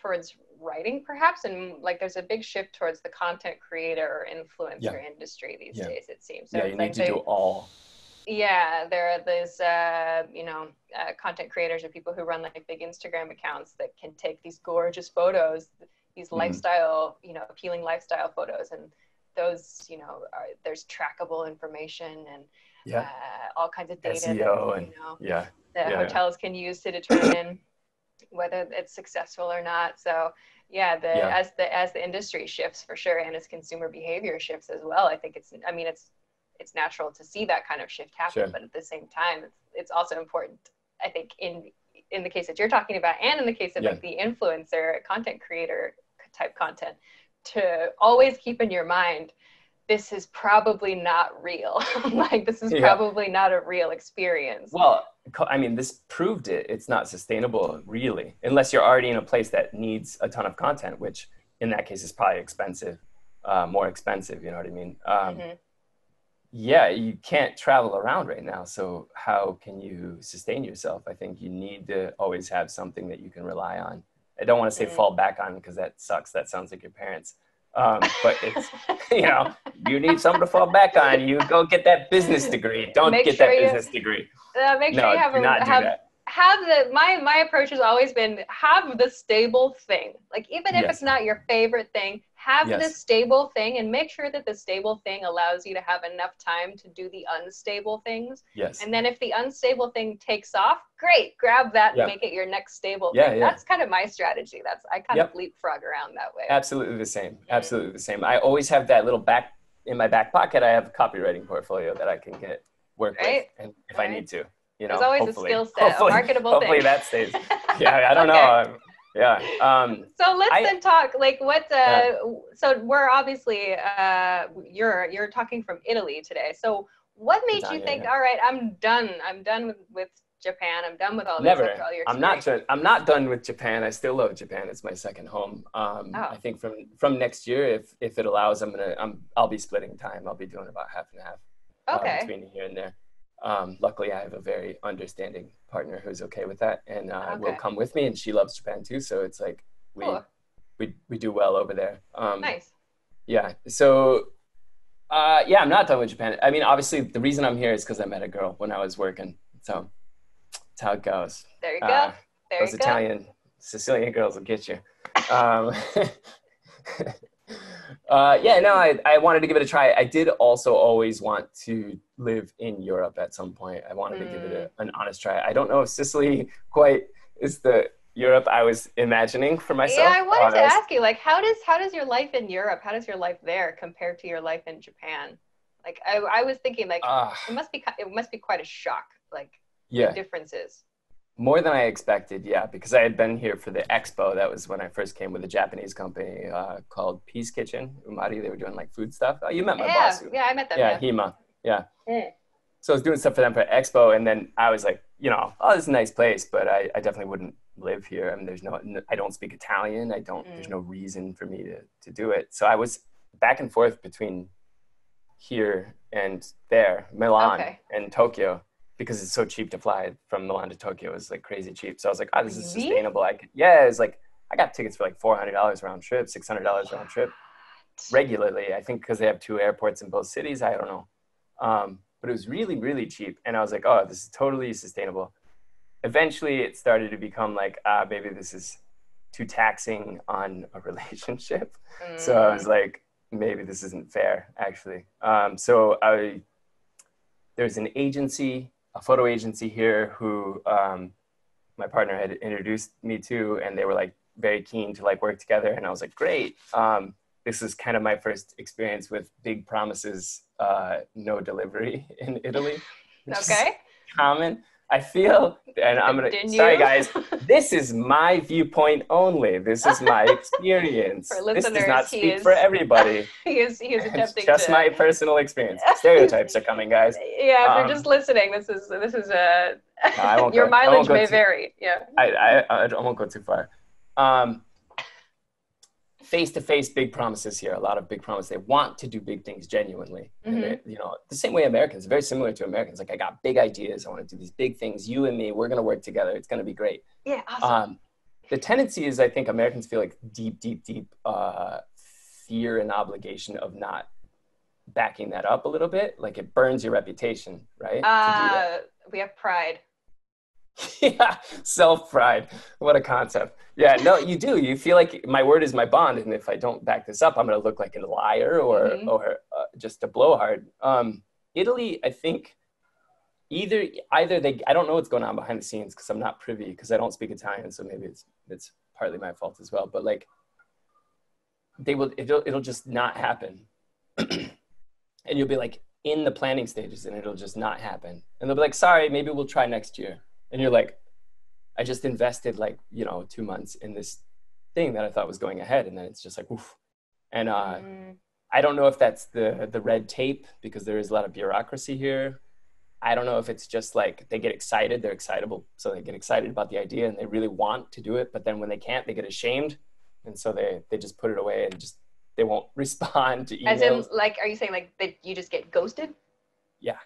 towards writing perhaps, and like there's a big shift towards the content creator or influencer industry these Yeah. days. It seems. So yeah you like need to they- do all Yeah, there are these, uh, you know, uh, content creators or people who run like big Instagram accounts that can take these gorgeous photos, these Mhm. lifestyle, you know, appealing lifestyle photos, and those, you know, are, there's trackable information and yeah uh, all kinds of data SEO that and- you know yeah the yeah. hotels can use to determine whether it's successful or not. So yeah, the Yeah. as the as the industry shifts for sure, and as consumer behavior shifts as well, I think it's I mean it's it's natural to see that kind of shift happen, Sure. but at the same time, it's it's also important. I think in in the case that you're talking about, and in the case of Yeah. like the influencer content creator type content, to always keep in your mind this is probably not real. like this is Yeah. probably not a real experience. Well, co- I mean, this proved it. It's not sustainable, really, unless you're already in a place that needs a ton of content, which in that case is probably expensive, uh, more expensive. You know what I mean? Um, Mhm. Yeah, you can't travel around right now. So how can you sustain yourself? I think you need to always have something that you can rely on. I don't want to say Mm. fall back on because that sucks. That sounds like your parents. Um, but it's you know you need something to fall back on. You go get that business degree. Don't Make get sure that you- business degree. Uh, make sure No, you have do a not do have, that. have the my my approach has always been have the stable thing. Like even if Yes. it's not your favorite thing, have the Yes. stable thing and make sure that the stable thing allows you to have enough time to do the unstable things. Yes. And then if the unstable thing takes off, great, grab that Yeah. and make it your next stable Yeah, thing. yeah. That's kind of my strategy. That's I kind Yep. of leapfrog around that way. Absolutely the same. Mm-hmm. Absolutely the same. I always have that little back in my back pocket. I have a copywriting portfolio that I can get work Right. with, and if I need to, you know, There's always a hopefully- skill set, a hopefully- marketable Hopefully thing. that stays. Yeah, I don't know. Okay. Yeah. Um, So let's I- then talk like what. Uh, Yeah. So we're obviously uh, you're you're talking from Italy today. So what made you think? yeah. All right, I'm done. I'm done with, with Japan. I'm done with all this. Never. after all your I'm not. experience." ju- I'm not done with Japan. I still love Japan. It's my second home. Um, Oh. I think from from next year, if if it allows, I'm gonna. I'm. I'll be splitting time. I'll be doing about half and half. uh, Okay. between here and there. Um, luckily, I have a very understanding partner who's okay with that, and uh, will come with me. And she loves Japan too, so it's like we Cool. we we do well over there. Um, Nice. Yeah. So, uh, yeah, I'm not done with Japan. I mean, obviously, the reason I'm here is because I met a girl when I was working. So that's how it goes. There you go. Uh, there those you go. Italian Sicilian girls will get you. Um, uh, yeah, no, I, I wanted to give it a try. I did also always want to live in Europe at some point. I wanted to give it a, an honest try. I don't know if Sicily quite is the Europe I was imagining for myself. Yeah, I wanted to ask you, like, how does how does your life in Europe, how does your life there compare to your life in Japan? Like, I, I was thinking, like, Ah, it must be it must be quite a shock, like yeah. differences. More than I expected, yeah, because I had been here for the expo. That was when I first came with a Japanese company uh, called Peace Kitchen, Umari. They were doing like food stuff. Oh, you met my yeah, boss. yeah, I met them. Yeah, Hema. Yeah. Mm. So I was doing stuff for them for expo, and then I was like, you know, oh, this is a nice place, but I, I definitely wouldn't live here. I mean, there's no, I don't speak Italian. I don't. There's Mm. no reason for me to to do it. So I was back and forth between here and there, Milan Okay. and Tokyo, because it's so cheap to fly from Milan to Tokyo. It's like crazy cheap. So I was like, oh, this is Really? sustainable. I could, yeah, it's like I got tickets for like four hundred dollars round trip, six hundred dollars round trip regularly. I think because they have two airports in both cities. I don't know. Um, but it was really, really cheap. And I was like, oh, this is totally sustainable. Eventually, it started to become like, ah, maybe this is too taxing on a relationship. So I was like, maybe this isn't fair, actually. Um, so I, there's an agency, a photo agency here who um, my partner had introduced me to, and they were like very keen to like work together. And I was like, great. Um, this is kind of my first experience with big promises, uh, no delivery in Italy. okay. common. I feel, and I'm gonna. Continue. Sorry, guys. This is my viewpoint only. This is my experience. For this does not speak is- for everybody. he is he is It's attempting just to. my personal experience. Stereotypes are coming, guys. yeah, if um, you're just listening, this is this is a. I won't your go- mileage may too- vary. Yeah. I, I, I won't go too far. Um, face-to-face big promises here. A lot of big promises. They want to do big things genuinely. Mhm. they- you know, the same way Americans, very similar to Americans. Like I got big ideas. I want to do these big things. You and me, we're gonna work together. It's gonna be great. Yeah. Awesome. Um, the tendency is, I think Americans feel like deep, deep, deep uh, fear and obligation of not backing that up a little bit. Like it burns your reputation, right? to uh, we have pride. yeah, self pride. What a concept. Yeah, no, you do. You feel like my word is my bond, and if I don't back this up, I'm going to look like a liar or Mhm. or uh, just a blowhard. Um, Italy, I think either either they I don't know what's going on behind the scenes because I'm not privy because I don't speak Italian, so maybe it's it's partly my fault as well. But like they will it'll it'll just not happen, and you'll be like in the planning stages, and it'll just not happen, and they'll be like, sorry, maybe we'll try next year and you're like i just invested like you know two months in this thing that i thought was going ahead. And then it's just like oof. And uh, Mm, i don't know if that's the the red tape because there is a lot of bureaucracy here. I don't know if it's just like they get excited they're excitable. So they get excited about the idea and they really want to do it. But then when they can't they get ashamed. And so they they just put it away and just they won't respond to emails As in, like, are you saying like that you just get ghosted? Yeah.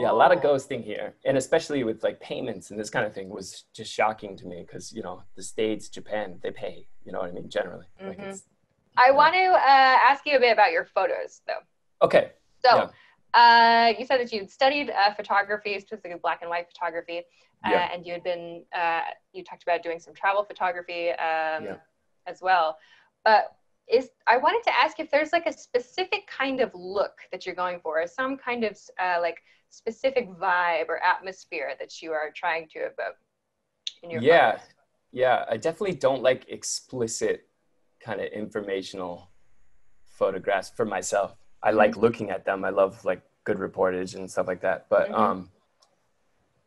Yeah a lot of Oh. ghosting here and especially with like payments and this kind of thing was just shocking to me because you know the states japan they pay you know what i mean generally like Mhm. it's I want to uh, ask you a bit about your photos, though. okay So, Yeah. uh, you said that you'd studied uh, photography, specifically black and white photography, uh, Yeah. and you had been, uh, you talked about doing some travel photography um, Yeah. as well. But is I wanted to ask if there's like a specific kind of look that you're going for, some kind of uh, like specific vibe or atmosphere that you are trying to evoke in your yeah. yeah i definitely don't like explicit kind of informational photographs for myself. I Mm-hmm. like looking at them. I love like good reportage and stuff like that. But Mhm. um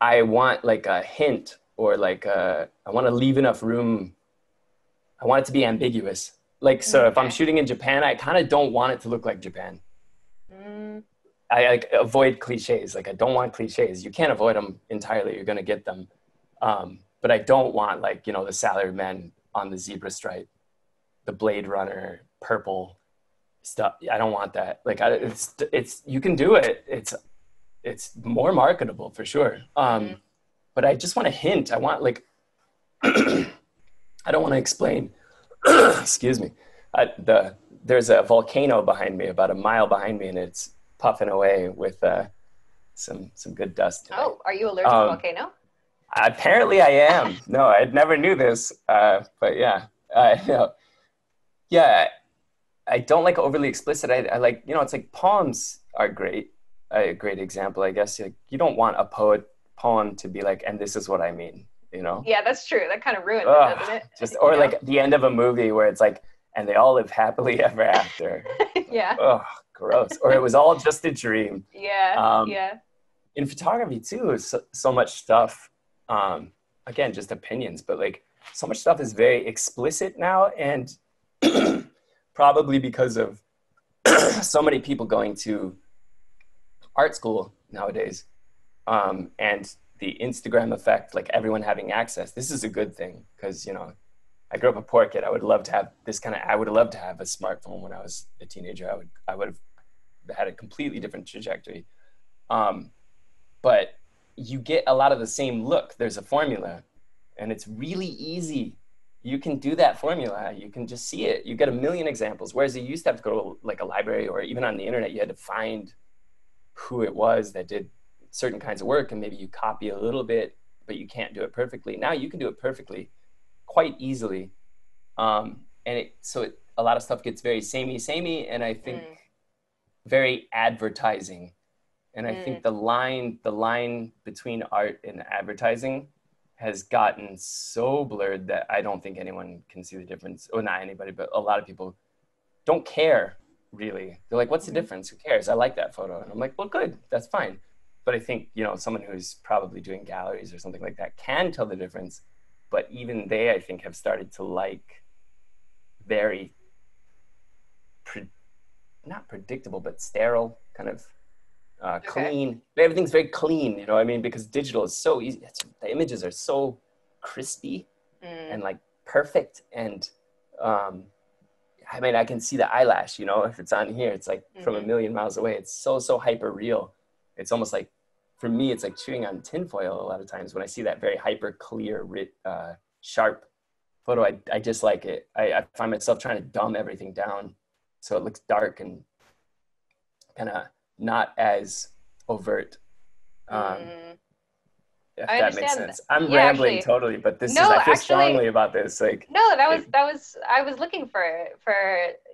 i want like a hint or like uh, i want to leave enough room. I want it to be ambiguous. Like so if i'm shooting in japan i kind of don't want it to look like japan. Mm, I like avoid cliches. Like I don't want cliches. You can't avoid them entirely. You're gonna get them. Um, but I don't want like you know the salary men on the zebra stripe, the Blade Runner purple stuff. I don't want that. Like I, it's it's you can do it. It's it's more marketable for sure. Um, Mhm. But I just want a hint. I want like I don't want to explain. excuse me. I, the there's a volcano behind me, about a mile behind me, and it's puffing away with uh, some some good dust. oh, are you allergic Um, to volcano? Apparently, I am. No, I never knew this, uh, but yeah, uh, no. yeah. I don't like overly explicit. I, I like you know, it's like poems are great. A great example, I guess. Like, you don't want a poet poem to be like, and this is what I mean. You know, Yeah, that's true. That kind of ruins Ugh, it, doesn't it? just You or know? like the end of a movie where it's like, and they all live happily ever after. yeah, oh, gross. Or it was all just a dream. yeah, Um, yeah. in photography too so, so much stuff um, again, just opinions, but like so much stuff is very explicit now. And probably because of so many people going to art school nowadays um, and the Instagram effect, like everyone having access, this is a good thing because, you know, I grew up a poor kid. I would love to have this kind of, I would have loved to have a smartphone when I was a teenager. I would, I would have had a completely different trajectory. Um, but you get a lot of the same look. There's a formula and it's really easy. You can do that formula. You can just see it. You get a million examples. Whereas you used to have to go to like a library or even on the internet, you had to find who it was that did certain kinds of work and maybe you copy a little bit, but you can't do it perfectly. Now you can do it perfectly quite easily. Um, and it, so it, a lot of stuff gets very samey, samey, and I think mm. Very advertising. And I mm. think the line, the line between art and advertising has gotten so blurred that I don't think anyone can see the difference. Or not anybody, but a lot of people don't care really. They're like, what's the mm-hmm. difference? Who cares? I like that photo. And I'm like, well, good, that's fine. But I think, you know, someone who's probably doing galleries or something like that can tell the difference but even they, I think, have started to like very, pre- not predictable, but sterile, kind of uh, okay. clean. Everything's very clean, you know. I mean, because digital is so easy. It's, the images are so crispy mm. and like perfect, and um, I mean, I can see the eyelash. You know, if it's on here, it's like mm-hmm. from a mm-hmm. million miles away. It's so so hyper real. It's almost like for me, it's like chewing on tinfoil a lot of times when I see that very hyper clear, uh, sharp photo. I, I just like it. I, I find myself trying to dumb everything down so it looks dark and kind of not as overt. Um, mm if I that makes sense. I'm yeah, rambling actually, totally, but this no, is I feel actually, strongly about this. Like No, that was that was I was looking for for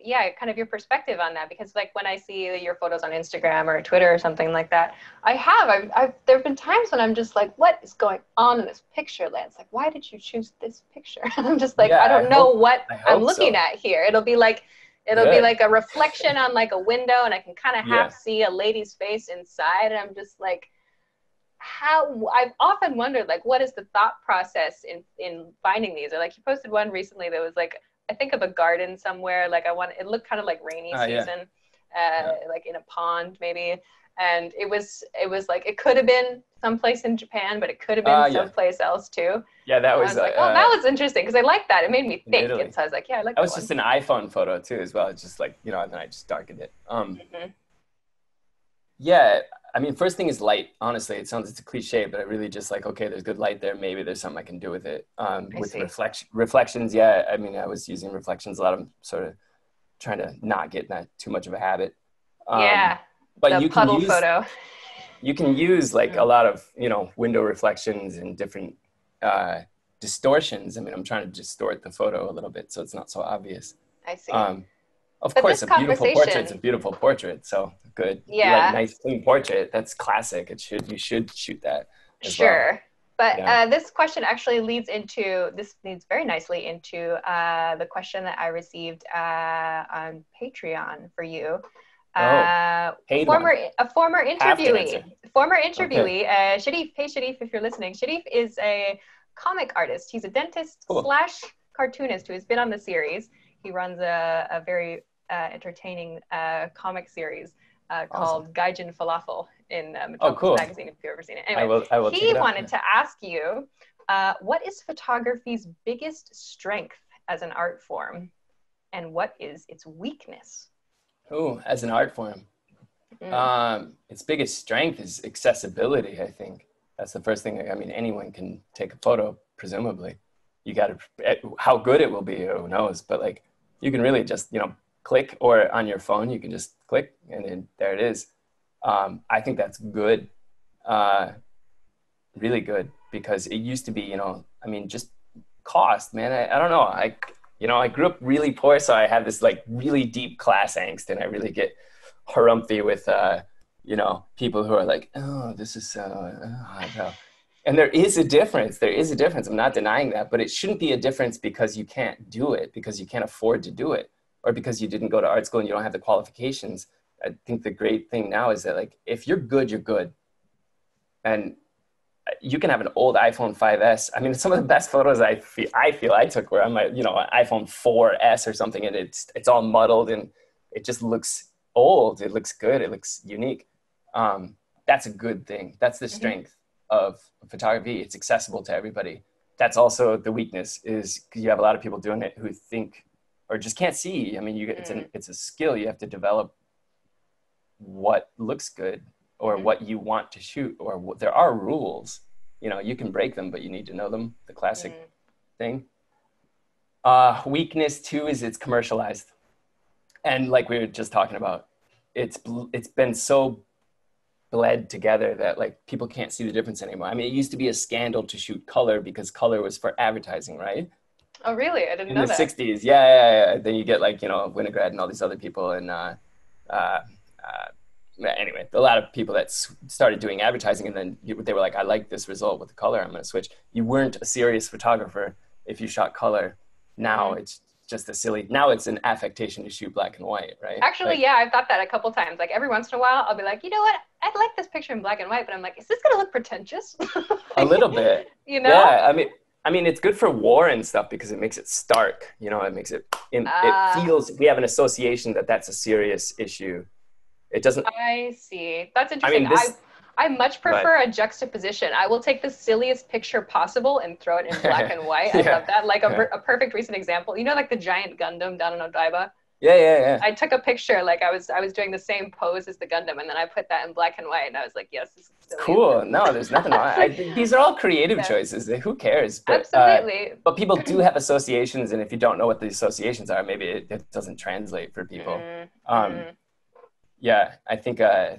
yeah, kind of your perspective on that because like when I see your photos on Instagram or Twitter or something like that, I have I've, I've there've been times when I'm just like, what is going on in this picture, Lance? Like, why did you choose this picture? I'm just like, yeah, I don't I know hope, what I'm looking so. at here. It'll be like it'll Good. be like a reflection on like a window and I can kind of half yeah. see a lady's face inside and I'm just like how I've often wondered like what is the thought process in in finding these or like you posted one recently that was like I think of a garden somewhere like I want it looked kind of like rainy uh, season yeah. Uh, yeah. like in a pond maybe and it was it was like it could have been someplace in Japan but it could have been uh, yeah. someplace else too yeah that was, was, like oh that was interesting because I like that it made me think and so I was like yeah I like that was just an iPhone photo too as well it's just like you know and then I just darkened it um mm-hmm. yeah I mean, first thing is light. Honestly, it sounds it's a cliche, but I really just like okay, there's good light there. Maybe there's something I can do with it. Um, with reflection, reflections, yeah. I mean, I was using reflections a lot. I'm sort of trying to not get that too much of a habit. Um, yeah, but you can use photo. you can use like a lot of you know window reflections and different uh, distortions. I mean, I'm trying to distort the photo a little bit so it's not so obvious. I see. Um, of but course, a beautiful portrait. portrait's a beautiful portrait. So good. Yeah. Like, nice clean portrait. That's classic. It should you should shoot that. Sure. Well. But yeah. uh, this question actually leads into this leads very nicely into uh, the question that I received uh, on Patreon for you. Oh, uh, former one. a former interviewee, former interviewee, okay. uh, Sharif. Hey Sharif, if you're listening, Sharif is a comic artist. He's a dentist cool. slash cartoonist who has been on the series. He runs a, a very uh, entertaining uh, comic series uh, called Gaijin Falafel in uh, oh, cool. magazine. If you've ever seen it, anyway, I will, I will he wanted to ask you, uh, what is photography's biggest strength as an art form, and what is its weakness? Oh, as an art form, mm. um, its biggest strength is accessibility. I think that's the first thing. I mean, anyone can take a photo, presumably. You got to eh, how good it will be, who knows? But like, you can really just you know click or on your phone you can just click and then there it is um, i think that's good uh, really good because it used to be you know i mean just cost man I, I don't know i you know i grew up really poor so i have this like really deep class angst and i really get harumphy with uh, you know people who are like oh this is so uh, and there is a difference. There is a difference. I'm not denying that but it shouldn't be a difference because you can't do it because you can't afford to do it or because you didn't go to art school and you don't have the qualifications. I think the great thing now is that like if you're good you're good. And you can have an old iPhone 5s. I mean, some of the best photos I feel I feel I took were on my you know iPhone 4s or something, and it's it's all muddled and it just looks old. It looks good. It looks unique. Um, that's a good thing. That's the mm-hmm. strength mm-hmm. of photography. It's accessible to everybody. That's also the weakness is because you have a lot of people doing it who think or just can't see. I mean, you, it's, an, mm. it's a skill you have to develop what looks good or what you want to shoot or what, there are rules. You know you can break them but you need to know them the classic mm-hmm. thing. Uh, weakness too is it's commercialized. And like we were just talking about it's it's been so bled together that like people can't see the difference anymore. I mean it used to be a scandal to shoot color because color was for advertising right? Oh really? I didn't in know the that. 60s yeah, yeah, yeah. Then you get like you know Winogrand and all these other people and uh, uh, anyway, a lot of people that started doing advertising and then they were like, I like this result with the color, I'm going to switch. You weren't a serious photographer if you shot color. Now mm-hmm. it's just a silly, now it's an affectation to shoot black and white, right? Actually, like, yeah, I've thought that a couple times. Like every once in a while, I'll be like, you know what? I like this picture in black and white, but I'm like, is this going to look pretentious? a little bit. you know? Yeah, I mean, I mean, it's good for war and stuff because it makes it stark. You know, it makes it. It, uh, it ah. feels we have an association that that's a serious issue it doesn't. I see. That's interesting. I, mean, this, I, I much prefer a juxtaposition. I will take the silliest picture possible and throw it in black and white. I love that. Like a, yeah. a perfect recent example. You know, like the giant Gundam down in Odaiba. Yeah, yeah, yeah. I took a picture, like I was, I was doing the same pose as the Gundam, and then I put that in black and white, and I was like, "Yes, this is cool." No, there's nothing wrong. I, these are all creative yeah. choices. Who cares? But, uh, Absolutely. Uh, but people do have associations, and if you don't know what the associations are, maybe it, it doesn't translate for people. Mm-hmm. Um, mm-hmm yeah, I think, uh,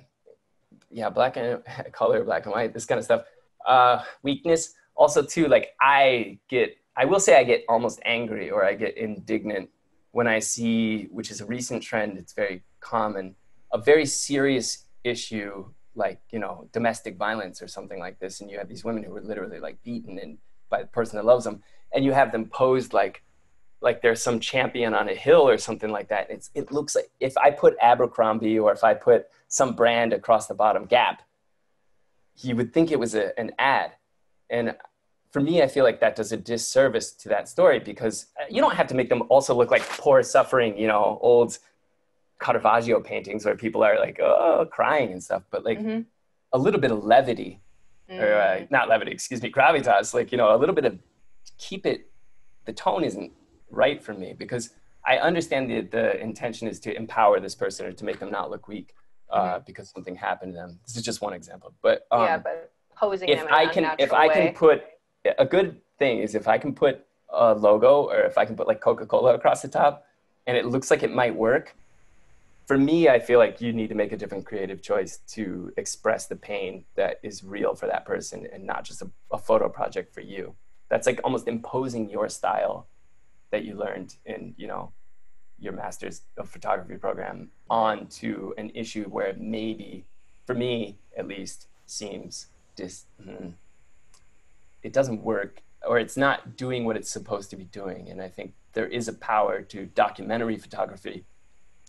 yeah, black and color, black and white, this kind of stuff. Uh, weakness also too, like I get, I will say I get almost angry or I get indignant when I see, which is a recent trend, it's very common, a very serious issue like, you know, domestic violence or something like this. And you have these women who are literally like beaten and by the person that loves them. And you have them posed like, like there's some champion on a hill or something like that. It's, it looks like if I put Abercrombie or if I put some brand across the bottom Gap, you would think it was a, an ad. And for me, I feel like that does a disservice to that story because uh, you don't have to make them also look like poor, suffering, you know, old Caravaggio paintings where people are like, oh, crying and stuff, but like mm-hmm. a little bit of levity, mm-hmm. or uh, mm. not levity, excuse me, gravitas, like, you know, a little bit of keep it, the tone isn't right for me because I understand the, the intention is to empower this person or to make them not look weak uh, mm-hmm. because something happened to them. This is just one example, but um, yeah, but posing if I can if I can put a good thing is if I can put a logo or if I can put like Coca Cola across the top, and it looks like it might work. For me, I feel like you need to make a different creative choice to express the pain that is real for that person and not just a, a photo project for you. That's like almost imposing your style that you learned in you know your master's of photography program onto an issue where maybe for me at least seems dis mm, it doesn't work or it's not doing what it's supposed to be doing. And i think there is a power to documentary photography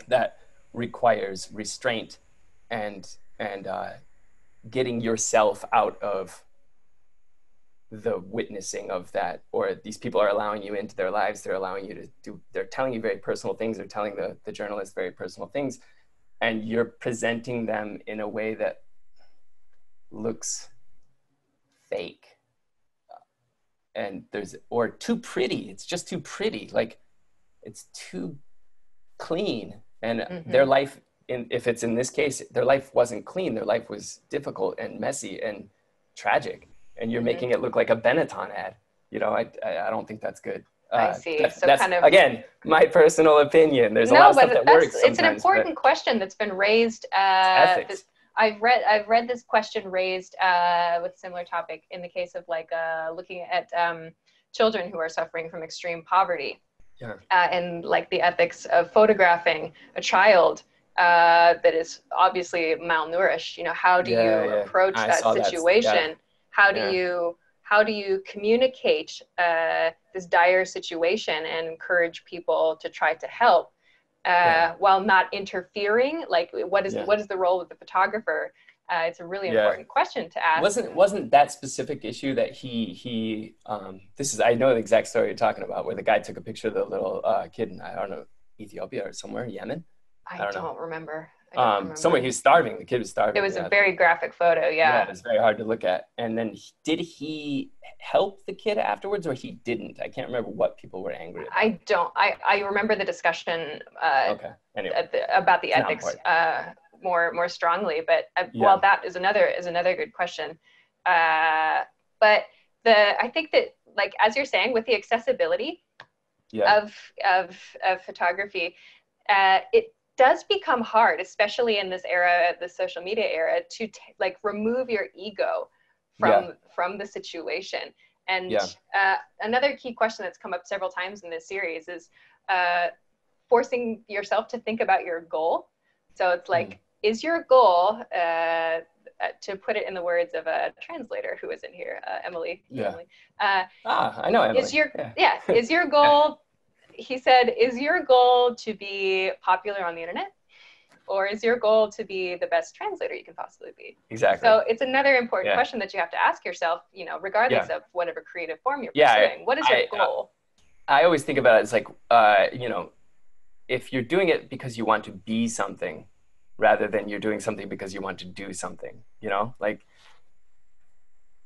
that requires restraint and and uh, getting yourself out of the witnessing of that or these people are allowing you into their lives they're allowing you to do they're telling you very personal things they're telling the, the journalist very personal things and you're presenting them in a way that looks fake. And there's or too pretty it's just too pretty like it's too clean. And mm-hmm. their life in if it's in this case their life wasn't clean their life was difficult and messy and tragic and you're mm-hmm. making it look like a Benetton ad. You know, I, I don't think that's good. Uh, I see. That's, so that's, kind of again my personal opinion. There's a no, lot of stuff that works. It's an important question that's been raised. Uh. I've read I've read this question raised uh, with similar topic in the case of like uh, looking at um, children who are suffering from extreme poverty, yeah. uh, and like the ethics of photographing a child uh, that is obviously malnourished. You know, how do yeah, you yeah. approach I that situation? How do yeah. you how do you communicate uh, this dire situation and encourage people to try to help uh, yeah. while not interfering like what is yeah. what is the role of the photographer Uh, it's a really Yeah. important question to ask. wasn't wasn't that specific issue that he he um this is I know the exact story you're talking about where the guy took a picture of the little uh, kid in I don't know Ethiopia or somewhere Yemen I, I don't don't, remember. I don't um remember. somewhere he was starving the kid was starving It was yeah. a very graphic photo. Yeah. it was very hard to look at and then did he help the kid afterwards or he didn't I can't remember what people were angry about I don't. I, I remember the discussion uh, okay anyway at the, about the It's ethics uh, more more strongly. But uh, Yeah. well, that is another is another good question. Uh, but the I think that like as you're saying with the accessibility yeah of of of photography, uh, it does become hard, especially in this era, the social media era, to t- like remove your ego from from the situation. And Yeah. uh, another key question that's come up several times in this series is uh, forcing yourself to think about your goal. So it's like, Mm. is your goal, uh, uh, to put it in the words of a translator who is in here, uh, Emily, Yeah. Emily uh, ah I know Emily. is your yeah. yeah is your goal he said is your goal to be popular on the internet or is your goal to be the best translator you can possibly be? Exactly. So it's another important Yeah. question that you have to ask yourself you know regardless of whatever creative form you're Yeah, I- what is your I- uh, goal? I always think about it as like, uh, you know, if you're doing it because you want to be something rather than you're doing something because you want to do something, you know, like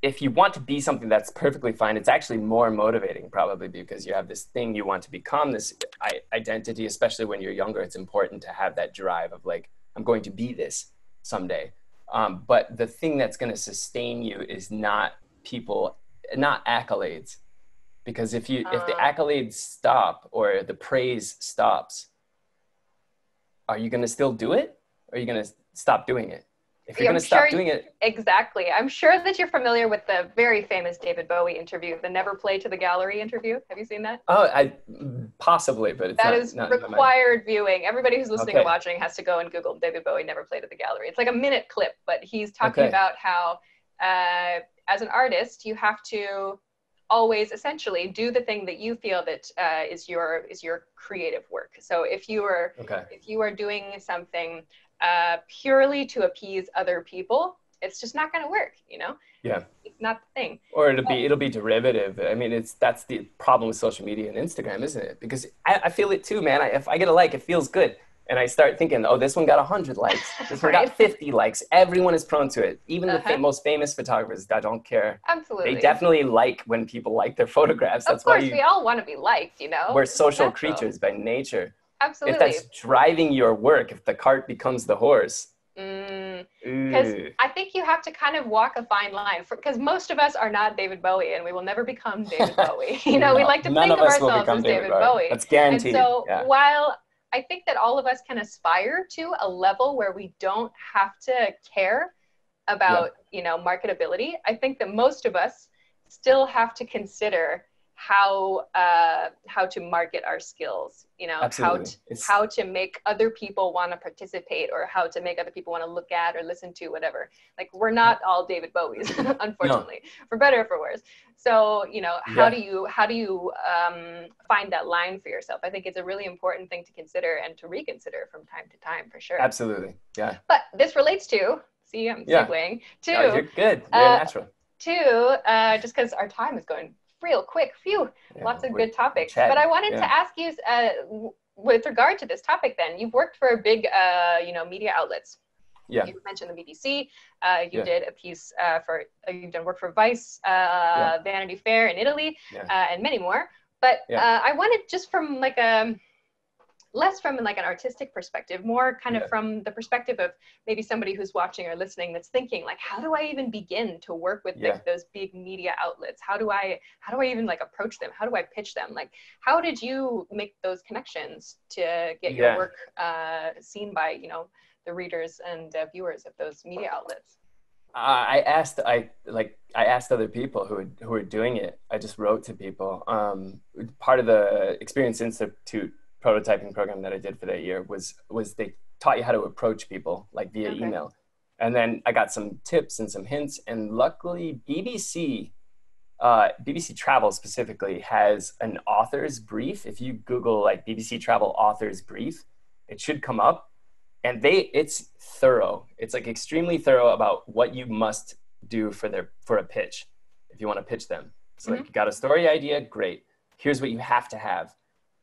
if you want to be something, that's perfectly fine. It's actually more motivating probably because you have this thing you want to become, this I- identity, especially when you're younger. It's important to have that drive of like, I'm going to be this someday. Um, but the thing that's going to sustain you is not people, not accolades because if you if the Uh. accolades stop or the praise stops are you going to still do it or are you going to stop doing it if you're Yeah, going to stop sure doing it exactly i'm sure that you're familiar with the very famous david bowie interview the never play to the gallery interview have you seen that oh i possibly but it's That not, is not, required viewing. Everybody who's listening Okay. and watching has to go and Google David Bowie never played at the gallery. It's like a minute clip, but he's talking Okay. about how, uh, as an artist, you have to always essentially do the thing that you feel that uh, is your is your creative work. So if you are okay if you are doing something uh, purely to appease other people, it's just not going to work. You know, Yeah. it's not the thing. or it'll be it'll be derivative i mean it's that's the problem with social media and instagram isn't it because i, I feel it too man I, if i get a like it feels good and i start thinking oh this one got 100 likes this one Right. got 50 likes everyone is prone to it even the Uh-huh. fa- most famous photographers that don't care Absolutely. they definitely like when people like their photographs that's of course, why you, we all want to be liked. You know, we're social natural. creatures by nature Absolutely. if that's driving your work if the cart becomes the horse Mm, Because ooh, I think you have to kind of walk a fine line because most of us are not David Bowie and we will never become David Bowie. you know, we like to think of of ourselves as David, Bowie. Bowie. that's And guaranteed so yeah. while I think that all of us can aspire to a level where we don't have to care about, you know, marketability, I think that most of us still have to consider how uh, how to market our skills, you know, how to, It's- how to make other people want to participate or how to make other people want to look at or listen to whatever. Like we're not all david bowies unfortunately for better or for worse. So you know how Yeah. do you how do you um, find that line for yourself? I think it's a really important thing to consider and to reconsider from time to time for sure. Absolutely. Yeah. But this relates to see i'm Yeah. segueing to No, you're good. You're uh, natural. to uh, just because our time is going real quick phew Yeah, lots of good topics. chatting, But I wanted yeah. to ask you, uh, with regard to this topic, then you've worked for big, uh, you know, media outlets. Yeah. You mentioned the BBC. Uh, you Yeah. did a piece uh, for. Uh, you've done work for Vice, uh, Vanity Fair in Italy, uh, and many more. But uh, I wanted just from like a less from like an artistic perspective, more kind of from the perspective of maybe somebody who's watching or listening that's thinking like, how do I even begin to work with Yeah. like those big media outlets? How do I how do I even like approach them? How do I pitch them? Like, how did you make those connections to get your Yeah. work uh, seen by you know the readers and uh, viewers of those media outlets? Uh, I asked, I like, I asked other people who who were doing it. I just wrote to people. Um, part of the Experience Institute prototyping program that I did for that year was was they taught you how to approach people like via Okay. email, and then I got some tips and some hints. And luckily, BBC, uh, BBC Travel specifically has an author's brief. If you Google like BBC Travel author's brief, it should come up and they it's thorough. It's like extremely thorough about what you must do for their for a pitch if you want to pitch them. So mm-hmm. like you got a story idea, great. Here's what you have to have.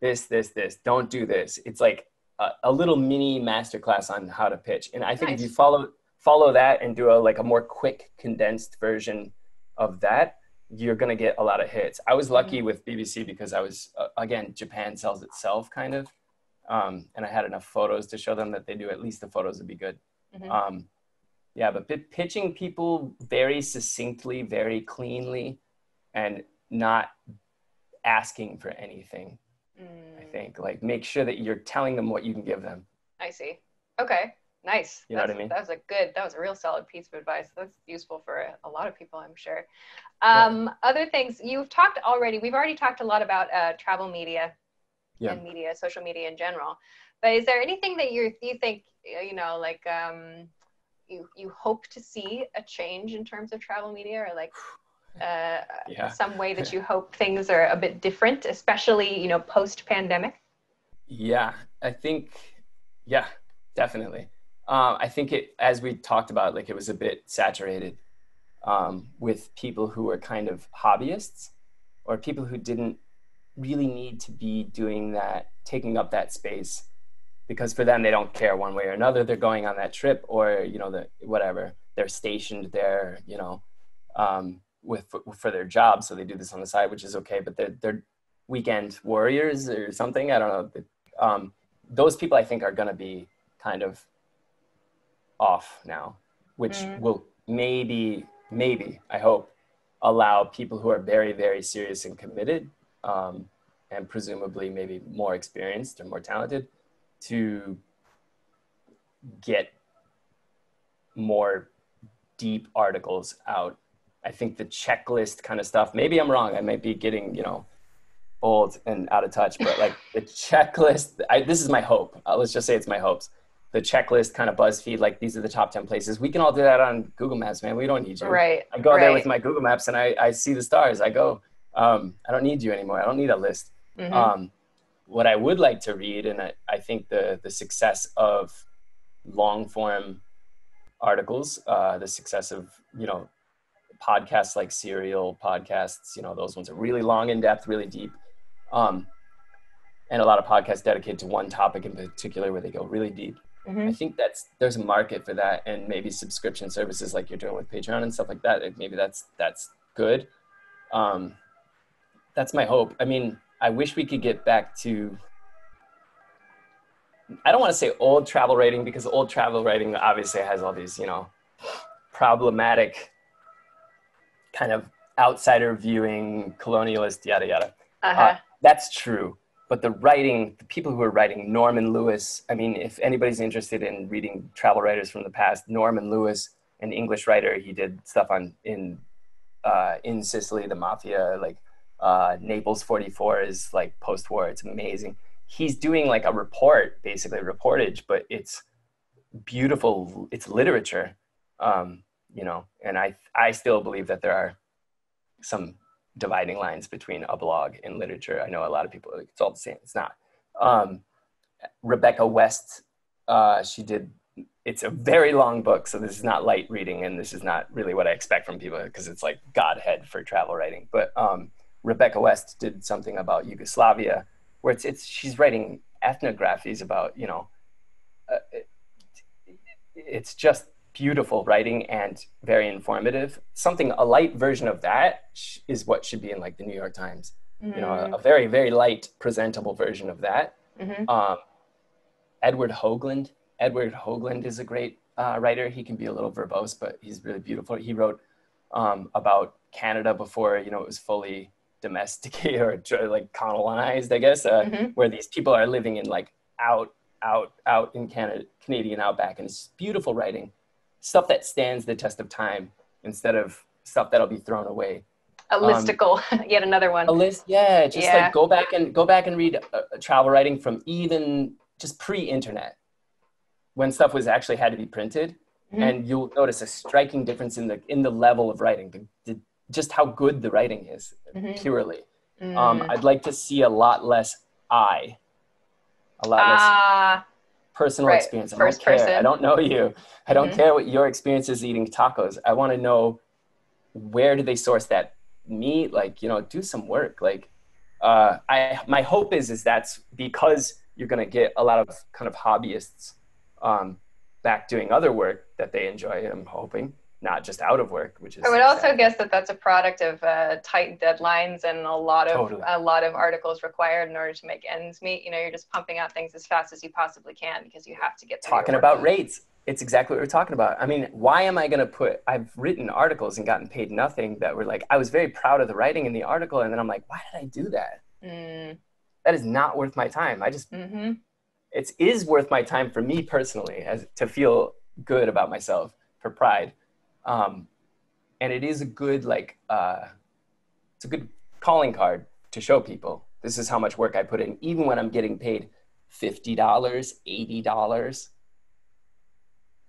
This, this, this. Don't do this. It's like a, a little mini masterclass on how to pitch. And I think nice. if you follow follow that and do a like a more quick condensed version of that, you're gonna get a lot of hits. I was lucky mm-hmm. with BBC because I was uh, again Japan sells itself kind of, um, and I had enough photos to show them that they do at least the photos would be good. Mm-hmm. Um, yeah, but p- pitching people very succinctly, very cleanly, and not asking for anything. Mm. I think like make sure that you're telling them what you can give them. I see. Okay. Nice. You know what I mean? That was a good, that was a real solid piece of advice. That's useful for a, a lot of people, I'm sure. Um, yeah. Other things you've talked already, we've already talked a lot about uh, travel media yeah. and media, social media in general. But is there anything that you you think, you know, like um, you, you hope to see a change in terms of travel media or like uh, yeah. some way that you hope things are a bit different, especially, you know, post pandemic? Yeah, I think, yeah, definitely. Um, I think it, as we talked about, like it was a bit saturated um, with people who were kind of hobbyists or people who didn't really need to be doing that, taking up that space, because for them they don't care one way or another. They're going on that trip, or you know, the whatever they're stationed there, you know, um, with for, their job, so they do this on the side, which is okay. But they're they're weekend warriors or something. I don't know. Um, those people I think are going to be kind of off now, which mm. will maybe, maybe, I hope, allow people who are very, very serious and committed, um, and presumably maybe more experienced or more talented, to get more deep articles out. I think the checklist kind of stuff, maybe I'm wrong. I might be getting, you know, old and out of touch, but like the checklist, I, this is my hope. Uh, let's just say it's my hopes the checklist kind of BuzzFeed, like these are the top 10 places. We can all do that on Google Maps, man. We don't need you. Right. I go right. there with my Google Maps and I, I see the stars. I go, um, I don't need you anymore. I don't need a list. Mm-hmm. Um, what I would like to read, and I, I think the, the success of long form articles, uh, the success of, you know, podcasts like serial podcasts, you know, those ones are really long in depth, really deep. Um, and a lot of podcasts dedicated to one topic in particular where they go really deep. Mm-hmm. I think that's there's a market for that, and maybe subscription services like you're doing with Patreon and stuff like that. Maybe that's that's good. Um, that's my hope. I mean, I wish we could get back to. I don't want to say old travel writing because old travel writing obviously has all these, you know, problematic kind of outsider viewing, colonialist, yada yada. Uh-huh. Uh, that's true but the writing, the people who are writing, Norman Lewis, I mean, if anybody's interested in reading travel writers from the past, Norman Lewis, an English writer, he did stuff on in uh, in Sicily, the mafia, like uh, Naples 44 is like post-war. It's amazing. He's doing like a report, basically a reportage, but it's beautiful. It's literature, um, you know. And I I still believe that there are some dividing lines between a blog and literature. I know a lot of people it's all the same. It's not. Um, Rebecca West, uh, she did. It's a very long book, so this is not light reading, and this is not really what I expect from people because it's like Godhead for travel writing. But um, Rebecca West did something about Yugoslavia, where it's it's she's writing ethnographies about you know. Uh, it, it's just beautiful writing and very informative. Something a light version of that is what should be in like the New York Times. Mm-hmm. You know, a, a, mm. very very light, presentable version of that. Mm-hmm. Um, Edward Hoagland. Edward Hoagland is a great uh, writer. He can be a little verbose, but he's really beautiful. He wrote um, about Canada before you know it was fully domesticated or like colonized, I guess, uh, mm-hmm. where these people are living in like out out out in Canada, Canadian outback, and it's beautiful writing stuff that stands the test of time instead of stuff that'll be thrown away. A um, listicle, um, yet another one. A list, yeah. Just yeah. like go back and go back and read uh, travel writing from even just pre-internet, when stuff was actually had to be printed, mm-hmm. and you'll notice a striking difference in the in the level of writing, the, the, just how good the writing is, mm-hmm. purely. Mm-hmm. Um, I'd like to see a lot less I, a lot less. Personal Right, experience. I first don't care. I don't know you. I don't Mhm. care what your experience is eating tacos. I want to know where do they source that meat? Like, you know, do some work. Like, uh, I my hope is is that's because you're gonna get a lot of kind of hobbyists um, back doing other work that they enjoy. I'm hoping, not just out of work, which is. I would also sad. guess that that's a product of uh, tight deadlines and a lot of Totally. a lot of articles required in order to make ends meet. You know, you're just pumping out things as fast as you possibly can because you have to get talking about rates. It's exactly what we're talking about. I mean, why am I going to put? I've written articles and gotten paid nothing that were like, I was very proud of the writing in the article, and then I'm like, why did I do that? Mm, That is not worth my time. I just, hmm it is worth my time for me personally, as to feel good about myself for pride, um, and it is a good like, uh, it's a good calling card to show people this is how much work I put in, even when I'm getting paid fifty dollars, eighty dollars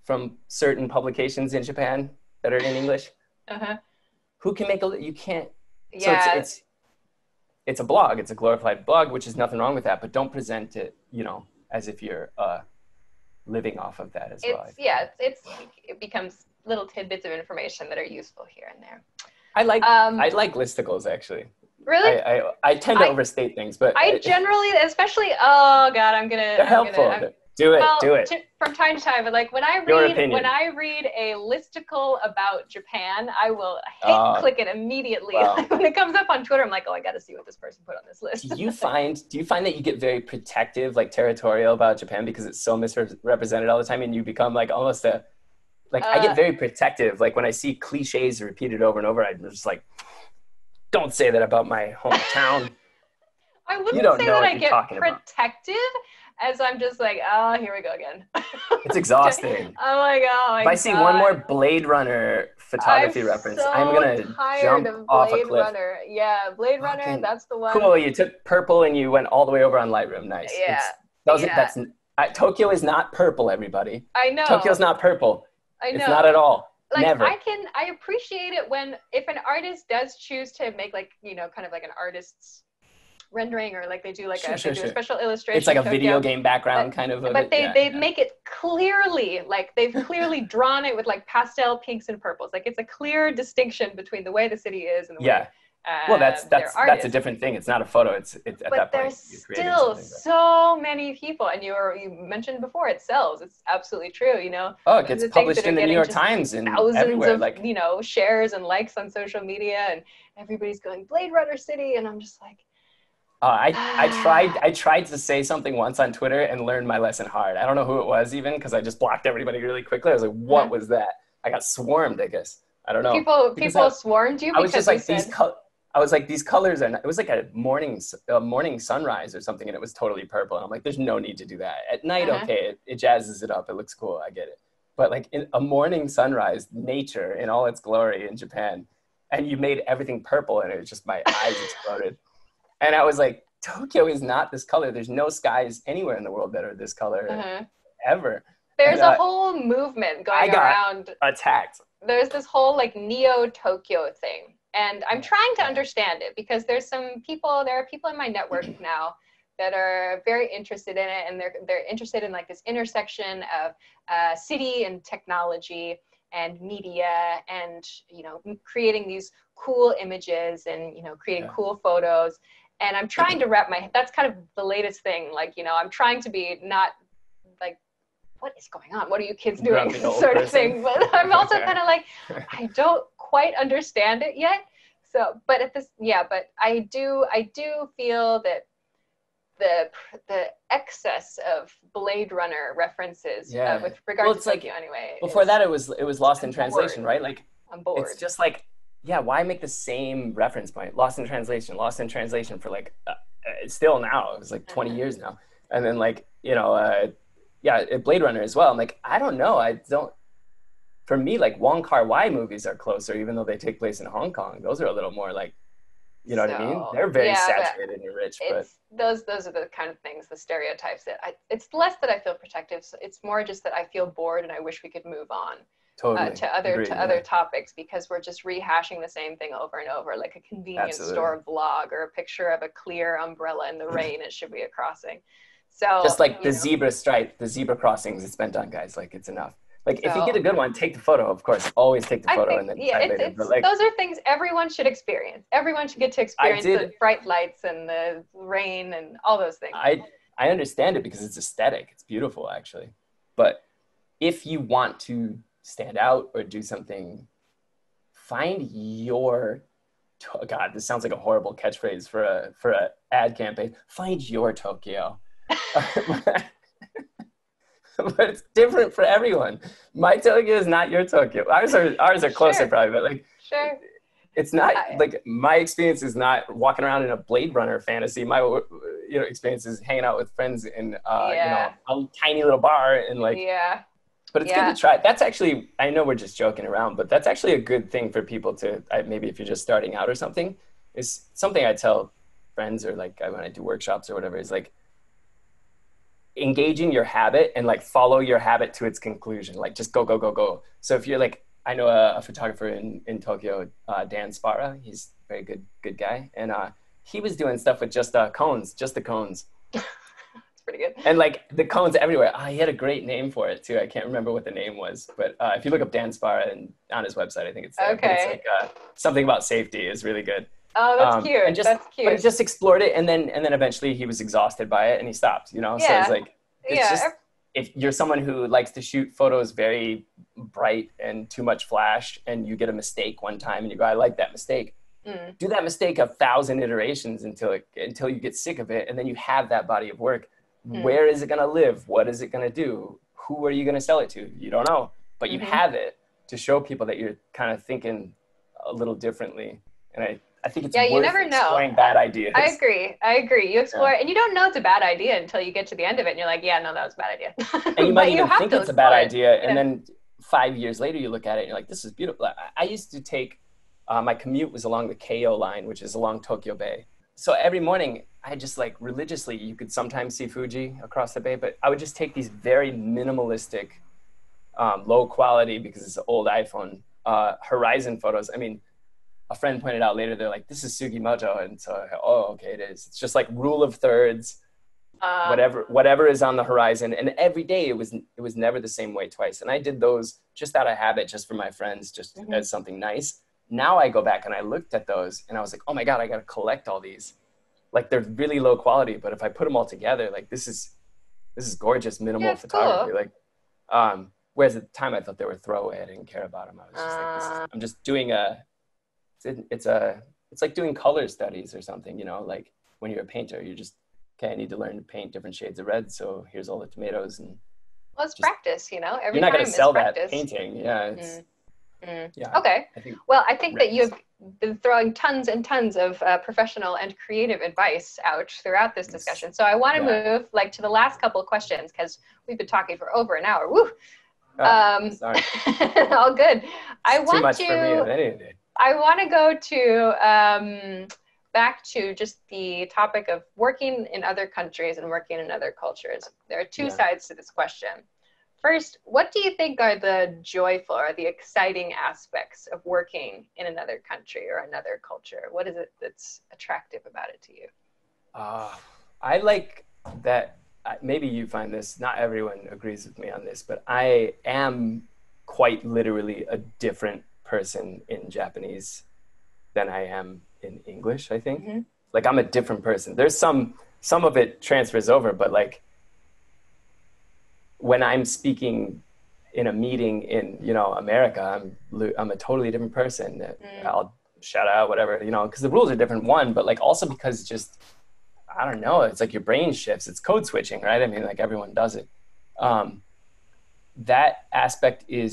from certain publications in Japan that are in English. Uh-huh. Who can make a? You can't. Yeah. So it's, it's it's a blog. It's a glorified blog, which is nothing wrong with that. But don't present it, you know, as if you're uh, living off of that as well. yeah, it's, it's it becomes little tidbits of information that are useful here and there. I like Um, I like listicles actually. really, I, I I tend to I- overstate things, but I it- generally, especially, oh god, I'm gonna. they're I'm helpful. Gonna, I'm- do it. well, do it. to- from time to time, but like when I Your read opinion. when I read a listicle about Japan, I will hate Uh, click it immediately. wow. Like, when it comes up on Twitter, I'm like, oh, I got to see what this person put on this list. do you find do you find that you get very protective like territorial about japan because it's so misrepresented all the time and you become like almost a like i Uh, get very protective like when i see cliches repeated over and over i'm just like don't say that about my hometown I wouldn't don't say know that what I get talking about. protective, as I'm just like, oh, here we go again. it's exhausting oh my god! if i see one more blade runner photography I'm reference so i'm gonna tired jump of off a Blade cliff Runner. Yeah, Blade Runner. Fucking That's the one. cool you took purple and you went all the way over on lightroom nice Yeah, It's- those, yeah. that's I, tokyo is not purple everybody I know. tokyo's not purple I know. it's not at all like never I can I appreciate it when if an artist does choose to make like you know kind of like an artist's rendering or like they do like Sure, a, sure, they do sure. a special illustration. it's like a video game background But- kind of. But they yeah, they yeah. make it clearly like they've clearly drawn it with like pastel pinks and purples. Like it's a clear distinction between the way the city is and the yeah. way uh, Well, that's that's that's a different thing. It's not a photo. It's it's at but that point. there's you're still so many people, and you were you mentioned before it sells. It's absolutely true. You know, Oh, it gets published in the New York Times and thousands everywhere. of Like, you know shares and likes on social media, and everybody's going Blade Runner City, and I'm just like, uh, I I tried I tried to say something once on Twitter and learned my lesson hard. I don't know who it was even because I just blocked everybody really quickly. I was like, what was that? I got swarmed. I guess I don't know. people because people I- swarmed you I was because just like you these. said, Col- I was like these colors are. Not, it was like a morning a morning sunrise or something, and it was totally purple. And I'm like, there's no need to do that at night. Uh-huh. Okay, it, it jazzes it up. It looks cool. I get it. But like in a morning sunrise, nature in all its glory in Japan, and you made everything purple, and it was just my eyes exploded. And I was like, Tokyo is not this color. There's no skies anywhere in the world that are this color uh-huh. ever. there's And, uh, a whole movement I going got- around Attacked. there's this whole like neo Tokyo thing. And I'm trying to understand it because there's some people, there are people in my network now that are very interested in it and they're, they're interested in like this intersection of uh, city and technology and media and, you know, creating these cool images and, you know, creating Yeah. cool photos. And I'm trying to wrap my, that's kind of the latest thing. Like, you know, I'm trying to be not like, what is going on? What are you kids doing? Sort of person. thing. But I'm also kind of like, I don't quite understand it yet. So, but at this, yeah, but I do, I do feel that the the excess of Blade Runner references Yeah. uh, with regard Well, to it's like, Tokyo anyway. Before that, it was it was lost in translation, right? Like I'm bored. it's just like yeah why make the same reference point lost in translation lost in translation for like uh, uh, still now it was like 20 Uh-huh. years now and then like you know uh, yeah uh, blade runner as well i'm like i don't know i don't for me like wong kar wai movies are closer even though they take place in hong kong those are a little more like you know what i mean they're very yeah, saturated and rich but those those are the kind of things the stereotypes that I, it's less that i feel protective so it's more just that i feel bored and i wish we could move on totally uh, to other Agreed, to yeah. other topics because we're just rehashing the same thing over and over like a convenience Absolutely. store vlog or a picture of a clear umbrella in the rain it should be a crossing So Just like the know, zebra stripe, the zebra crossings, it's been done, guys. Like it's enough. Like if you get a good one, take the photo. Of course, always take the photo think, and then yeah, it's, it's, like, those are things everyone should experience. Everyone should get to experience the bright lights and the rain and all those things. I I understand it because it's aesthetic. It's beautiful, actually. But if you want to stand out or do something, find your. to- God, this sounds like a horrible catchphrase for a for a ad campaign. Find your Tokyo. but it's different for everyone. My Tokyo is not your Tokyo. Ours are ours are closer Sure. probably, but like sure. it's not I- like my experience is not walking around in a Blade Runner fantasy. My you know experience is hanging out with friends in uh, Yeah. you know a tiny little bar and like. yeah. But it's Yeah. good to try. That's actually I know we're just joking around, but that's actually a good thing for people to I, maybe if you're just starting out or something. Is something I tell friends or like I when I do workshops or whatever is like engaging your habit and like follow your habit to its conclusion. Like just go, go, go, go. So if you're like, I know a, a photographer in, in Tokyo, uh, Dan Spara, he's a very good, good guy. And uh, he was doing stuff with just uh, cones, just the cones. It's pretty good. And like the cones everywhere. Ah, he had a great name for it too. I can't remember what the name was, but uh, if you look up Dan Spara and on his website, I think it's there. But it's Okay. like uh, something about safety is really good. Oh, that's Um, cute. and just- that's But he just explored it, and then and then eventually he was exhausted by it, and he stopped. You know, so it's like it's yeah. just if you're someone who likes to shoot photos very bright and too much flash and you get a mistake one time and you go i like that mistake Mm. do that mistake a thousand iterations until it, until you get sick of it and then you have that body of work Mm. where is it going to live what is it going to do who are you going to sell it to you don't know but you Mhm. have it to show people that you're kind of thinking a little differently and i, I think it's Yeah, you never know. exploring bad ideas I agree. I agree. You explore, and you don't know it's a bad idea until you get to the end of it, and you're like, "Yeah, no, that was a bad idea." and you might even have think it's a bad it. idea and then five years later you look at it and you're like this is beautiful i, I used to take uh, my commute was along the ko line which is along tokyo bay so every morning i just like religiously you could sometimes see fuji across the bay but i would just take these very minimalistic um, low quality because it's an old iphone uh, horizon photos i mean a friend pointed out later they're like this is sugimoto and so I, oh okay it is. It's just like rule of thirds Uh, whatever whatever is on the horizon. And every day it was it was never the same way twice. And i did those just out of habit just for my friends just Mhm. as something nice. Now i go back and i looked at those and i was like oh my god i gotta collect all these. Like they're really low quality but if i put them all together like this is this is gorgeous minimal Yeah, photography. Like um whereas at the time i thought they were throwaway. I didn't care about them i was just like this is, Uh. i'm just doing a it's, it's a it's like doing color studies or something you know like when you're a painter you're just okay i need to learn to paint different shades of red so here's all the tomatoes and well, it's just- practice, you know. Every you're not going to sell that painting yeah it's Mm. yeah Okay. i think Well, I think that you've been throwing tons and tons of uh, professional and creative advice out throughout this discussion. So I want to Yeah. move like to the last couple of questions because we've been talking for over an hour. Woo! oh, Um, sorry all good. I It's want too much to. for me on any day I want to go to um, back to just the topic of working in other countries and working in other cultures. There are two Yeah. sides to this question. First, what do you think are the joyful or the exciting aspects of working in another country or another culture? What is it that's attractive about it to you? Uh, I like that. Maybe you find this. Not everyone agrees with me on this, but I am quite literally a different person in Japanese than I am in English. I think. Mhm. Like I'm a different person. There's some some of it transfers over, but like when I'm speaking in a meeting in you know America, I'm I'm a totally different person. Mm. I'll shout out whatever you know because the rules are different. One, but like also because just I don't know. It's like your brain shifts. It's code switching, right? I mean, like everyone does it. Um, that aspect is.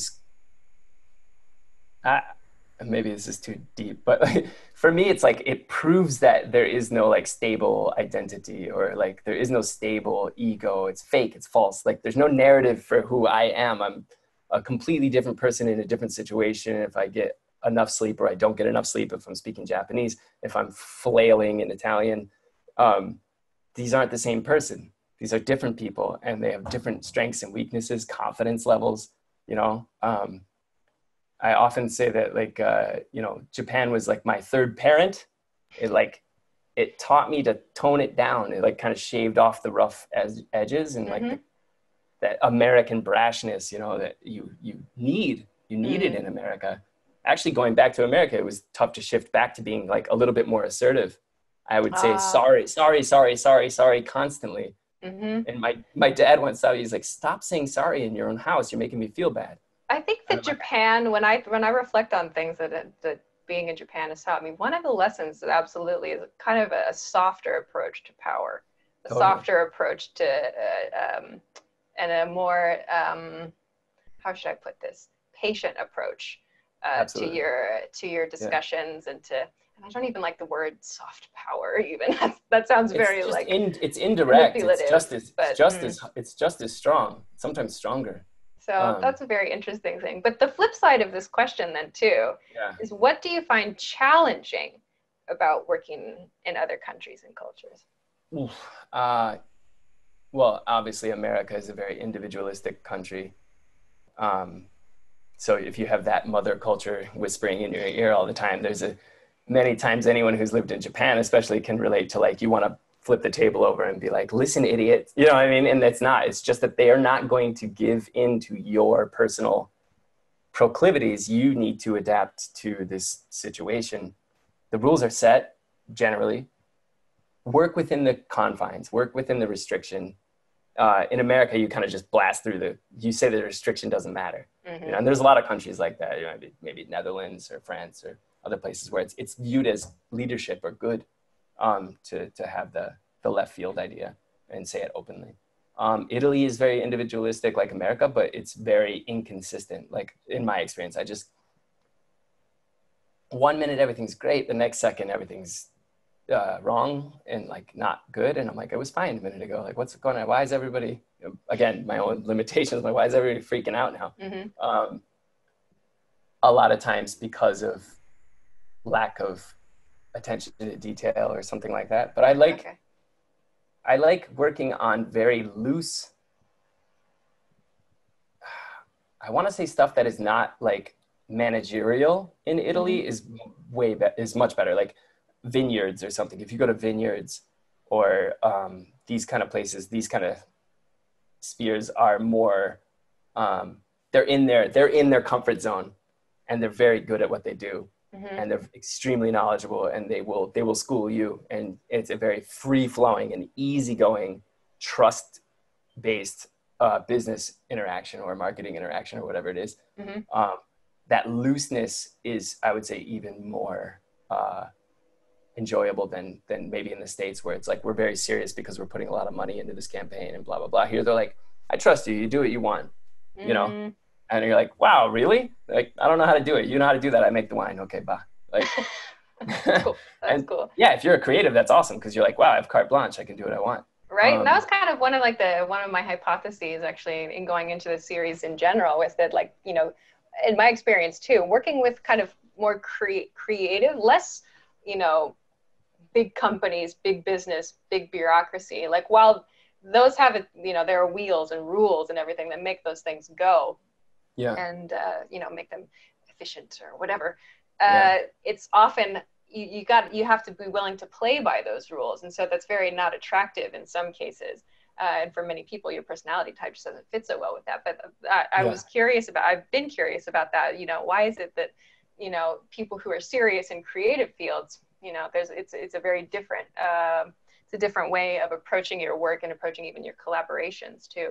I, maybe this is too deep, but like, for me, it's like it proves that there is no like stable identity or like there is no stable ego. It's fake. It's false. Like there's no narrative for who I am. I'm a completely different person in a different situation. If I get enough sleep or I don't get enough sleep, if I'm speaking Japanese, if I'm flailing in Italian, um, these aren't the same person. These are different people, and they have different strengths and weaknesses, confidence levels. You know, um, I often say that like uh, you know Japan was like my third parent. It like it taught me to tone it down. It like kind of shaved off the rough ed- edges and like Mhm. the, that American brashness, you know, that you you need you need it Mhm. in America. Actually, going back to America, it was tough to shift back to being like a little bit more assertive. I would say Ah. sorry, sorry, sorry, sorry, sorry constantly. hmm And my my dad once said he's like, stop saying sorry in your own house. You're making me feel bad. I think that like- Japan, when I when I reflect on things that that being in Japan has taught me, one of the lessons that absolutely is kind of a softer approach to power, a Totally. softer approach to, uh, um, and a more um, how should I put this, patient approach uh, to your to your discussions and to. And I don't even like the word soft power. Even that, that sounds very like in, it's indirect. It's just as but, it's just mm. as it's just as strong. Sometimes stronger. So. um, that's a very interesting thing. But the flip side of this question, then, too, Yeah. is what do you find challenging about working in other countries and cultures? Oof. Uh, well, obviously, America is a very individualistic country. Um, so if you have that mother culture whispering in your ear all the time, there's a many times anyone who's lived in Japan, especially, can relate to like you want to flip the table over and be like, "Listen, idiot," you know what I mean? And it's not. It's just that they are not going to give in to your personal proclivities. You need to adapt to this situation. The rules are set generally work within the confines, work within the restriction. Uh, in America, you kind of just blast through the. You say the restriction doesn't matter, Mhm. you know, and there's a lot of countries like that. You know, maybe, maybe Netherlands or France or other places where it's it's viewed as leadership or good um, to to have the the left field idea and say it openly. Um, Italy is very individualistic, like America, but it's very inconsistent. Like in my experience, I just one minute everything's great, the next second everything's uh, wrong and like not good. And I'm like, it was fine a minute ago. Like, what's going on? Why is everybody, you know, again, my own limitations, like, why is everybody freaking out now? Mhm. Um, a lot of times because of lack of attention to detail or something like that. But I like, Okay. I like working on very loose. I want to say stuff that is not like managerial in Italy is way be- is much better. Like vineyards or something. If you go to vineyards or um, these kind of places, these kind of spheres are more. Um, they're in their they're in their comfort zone, and they're very good at what they do Mhm. and they're extremely knowledgeable and they will they will school you and it's a very free flowing and easygoing trust based uh, business interaction or marketing interaction or whatever it is. Mhm. um, that looseness is i would say even more uh, enjoyable than than maybe in the states where it's like we're very serious because we're putting a lot of money into this campaign and blah blah blah here they're like i trust you you do what you want you know, Mhm. And you're like, wow, really? Like, I don't know how to do it. You know how to do that. I make the wine. Okay, bye. Like, That's cool. That's And- cool. yeah, if you're a creative, that's awesome because you're like, wow, I have carte blanche. I can do what I want. Right. and that Um, was kind of one of like the one of my hypotheses actually in going into the series in general was that like, you know, in my experience too, working with kind of more cre- creative, less, you know, big companies, big business, big bureaucracy. Like while those have it, you know, there are wheels and rules and everything that make those things go Yeah. and uh, you know make them efficient or whatever uh, Yeah. it's often you, you got you have to be willing to play by those rules and so that's very not attractive in some cases uh, and for many people your personality type just doesn't fit so well with that but i, I Yeah. was curious about i've been curious about that you know why is it that you know people who are serious in creative fields you know there's it's it's a very different um it's a different way of approaching your work and approaching even your collaborations too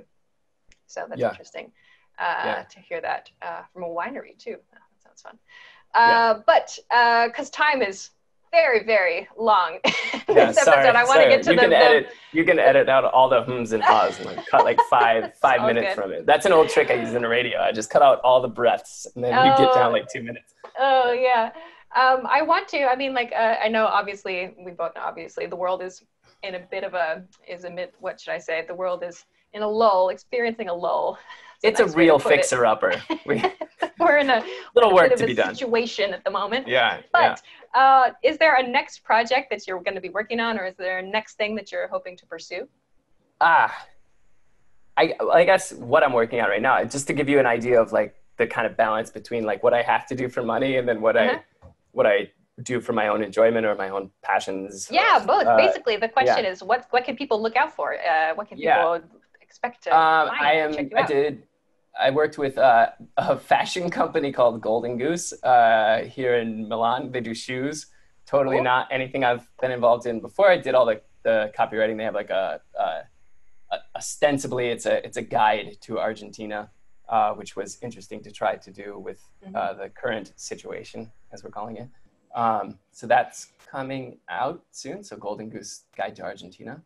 so that's Yeah. interesting uh, Yeah. to hear that uh, from a winery too. Oh, that sounds fun. Uh, But because time is very, very long Yeah, this sorry. episode, I want to get to you the, can the- edit. You can edit out all the hums and ahs and like cut like five five minutes good. from it. That's an old trick I use in the radio. I just cut out all the breaths and then you get Oh. down like two minutes. Oh yeah. Um, I want to. I mean, like uh, I know. Obviously, we both know. Obviously, the world is in a bit of a is a bit. What should I say? The world is in a lull, experiencing a lull. It's a real fixer upper. We We're in a little work to a be done. situation at the moment. Yeah. yeah. But uh, is there a next project that you're going to be working on, or is there a next thing that you're hoping to pursue? ah I, I guess what i'm working on right now just to give you an idea of like the kind of balance between like what i have to do for money and then what Uh-huh. i what i do for my own enjoyment or my own passions. Yeah, both. uh, Basically, the question is what what can people look out for? Uh, what can people Yeah. Expect to Um, I am. I did. I worked with uh, a fashion company called Golden Goose uh, here in Milan. They do shoes. Totally Cool. not anything I've been involved in before. I did all the, the copywriting. They have like a, a, a ostensibly it's a it's a guide to Argentina, uh, which was interesting to try to do with Mm-hmm. uh, the current situation, as we're calling it. Um, so that's coming out soon. So Golden Goose Guide to Argentina.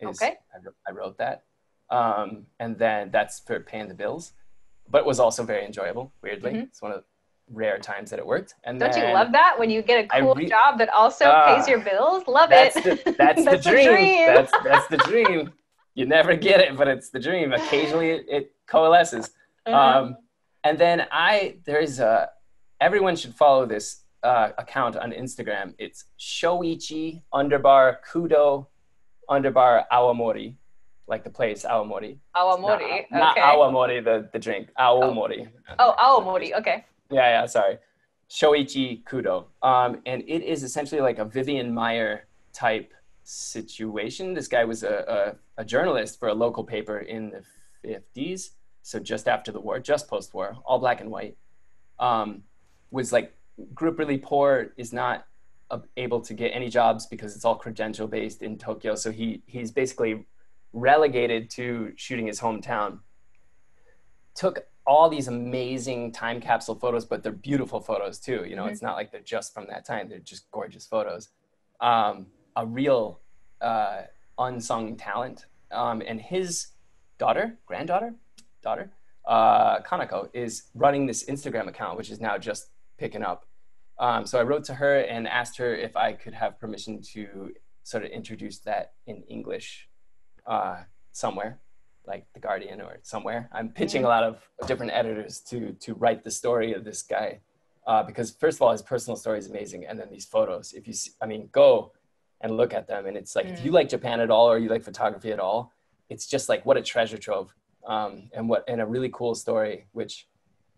Is, Okay. I, I wrote that, um, and then that's for paying the bills, but it was also very enjoyable. Weirdly, Mhm. it's one of the rare times that it worked. And Don't you love that when you get a cool re- job that also Ah, pays your bills? Love That's it. the that's, That's the the dream. dream. That's that's the dream. You never get it, but it's the dream. Occasionally, it, it coalesces. Mhm. Um, and then I there's a everyone should follow this uh, account on Instagram. It's Shoichi underbar kudo underbar aomori, like the place Aomori. Aomori. Not, not awamori, the the drink. Aomori. oh, Aomori. Okay. Yeah, yeah, sorry. Shoichi Kudo. Um, and it is essentially like a Vivian Maier type situation. This guy was a, a, a journalist for a local paper in the 50s, so just after the war, just post war, all black and white. Um, was like, group really poor, is not able to get any jobs because it's all credential based in Tokyo. So he, he's basically relegated to shooting his hometown. Took all these amazing time capsule photos, but they're beautiful photos too. You know, Mhm. it's not like they're just from that time; they're just gorgeous photos. Um, a real uh, unsung talent, um, and his daughter, granddaughter, daughter, uh, Kanako, is running this Instagram account, which is now just picking up. Um, so I wrote to her and asked her if I could have permission to sort of introduce that in English uh, somewhere like the Guardian or somewhere. I'm pitching a lot of different editors to to write the story of this guy uh, because first of all, his personal story is amazing, and then these photos. If you, see, I mean, go and look at them, and it's like if you like Japan at all or you like photography at all, it's just like what a treasure trove, um, and what and a really cool story, which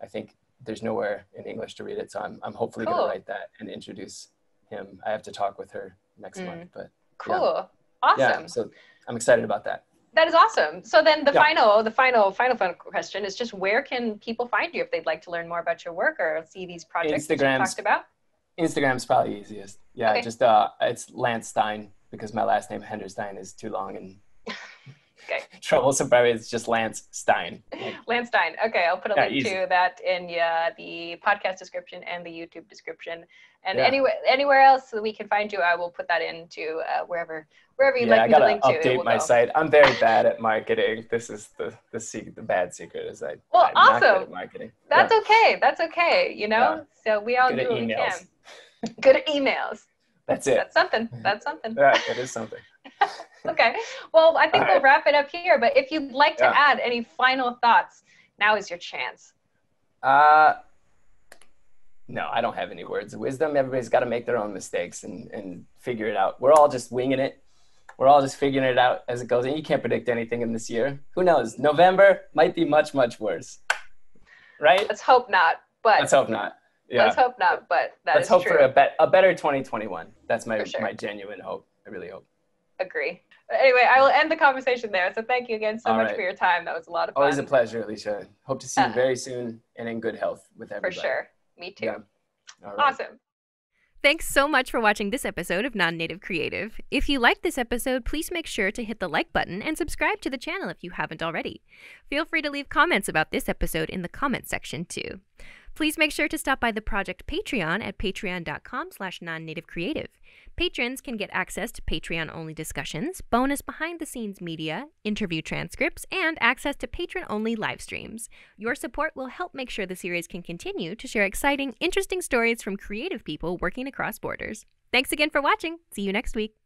I think there's nowhere in English to read it. So I'm I'm hopefully Cool. going to write that and introduce him. I have to talk with her next Mm. month, but Cool. Awesome. yeah, so I'm excited about that. That is awesome. So then the Yeah. final, the final, final, final question is just where can people find you if they'd like to learn more about your work or see these projects that you Instagram's- talked about? Instagram's probably easiest. Yeah, Okay. just uh, it's Lance Stein because my last name Henderstein is too long and Okay. troublesome. But it's just Lance Stein. Like, Lance Stein. Okay, I'll put a Yeah, link easy. to that in uh, the podcast description and the YouTube description. And Yeah. anywhere anywhere else that we can find you, I will put that into uh, wherever wherever you'd yeah, I like me to gotta link to. update my go. site. I'm very bad at marketing. This is the the secret, the bad secret is I. Well, I'm not good awesome. at marketing. That's yeah. okay. That's okay. You know, so we all Good do at what we emails. can. Good at emails. That's it. That's something. That's something. Yeah, it is something. Okay. Well, I think All we'll right. wrap it up here. But if you'd like to Yeah. add any final thoughts, now is your chance. Uh, no, I don't have any words of wisdom. Everybody's got to make their own mistakes and, and figure it out. We're all just winging it. We're all just figuring it out as it goes. And you can't predict anything in this year. Who knows? November might be much, much worse. Right? Let's hope not. But Let's hope not. Yeah. let's hope not. But that Let's is hope true. for a, bet a better 2021. That's my, sure. my genuine hope. I really hope. Agree. Anyway, I will end the conversation there. So thank you again so All much right. for your time. That was a lot of fun. Always a pleasure, Alisha. Hope to see you Uh, very soon and in good health with everybody. For everybody. sure. Me too. Yeah. All right. Awesome. Thanks so much for watching this episode of Non Native Creative. If you liked this episode, please make sure to hit the like button and subscribe to the channel if you haven't already. Feel free to leave comments about this episode in the comments section too. Please make sure to stop by the project Patreon at patreon.com slash non-native-creative. Patrons can get access to Patreon-only discussions, bonus behind-the-scenes media, interview transcripts, and access to patron-only live streams. Your support will help make sure the series can continue to share exciting, interesting stories from creative people working across borders. Thanks again for watching. See you next week.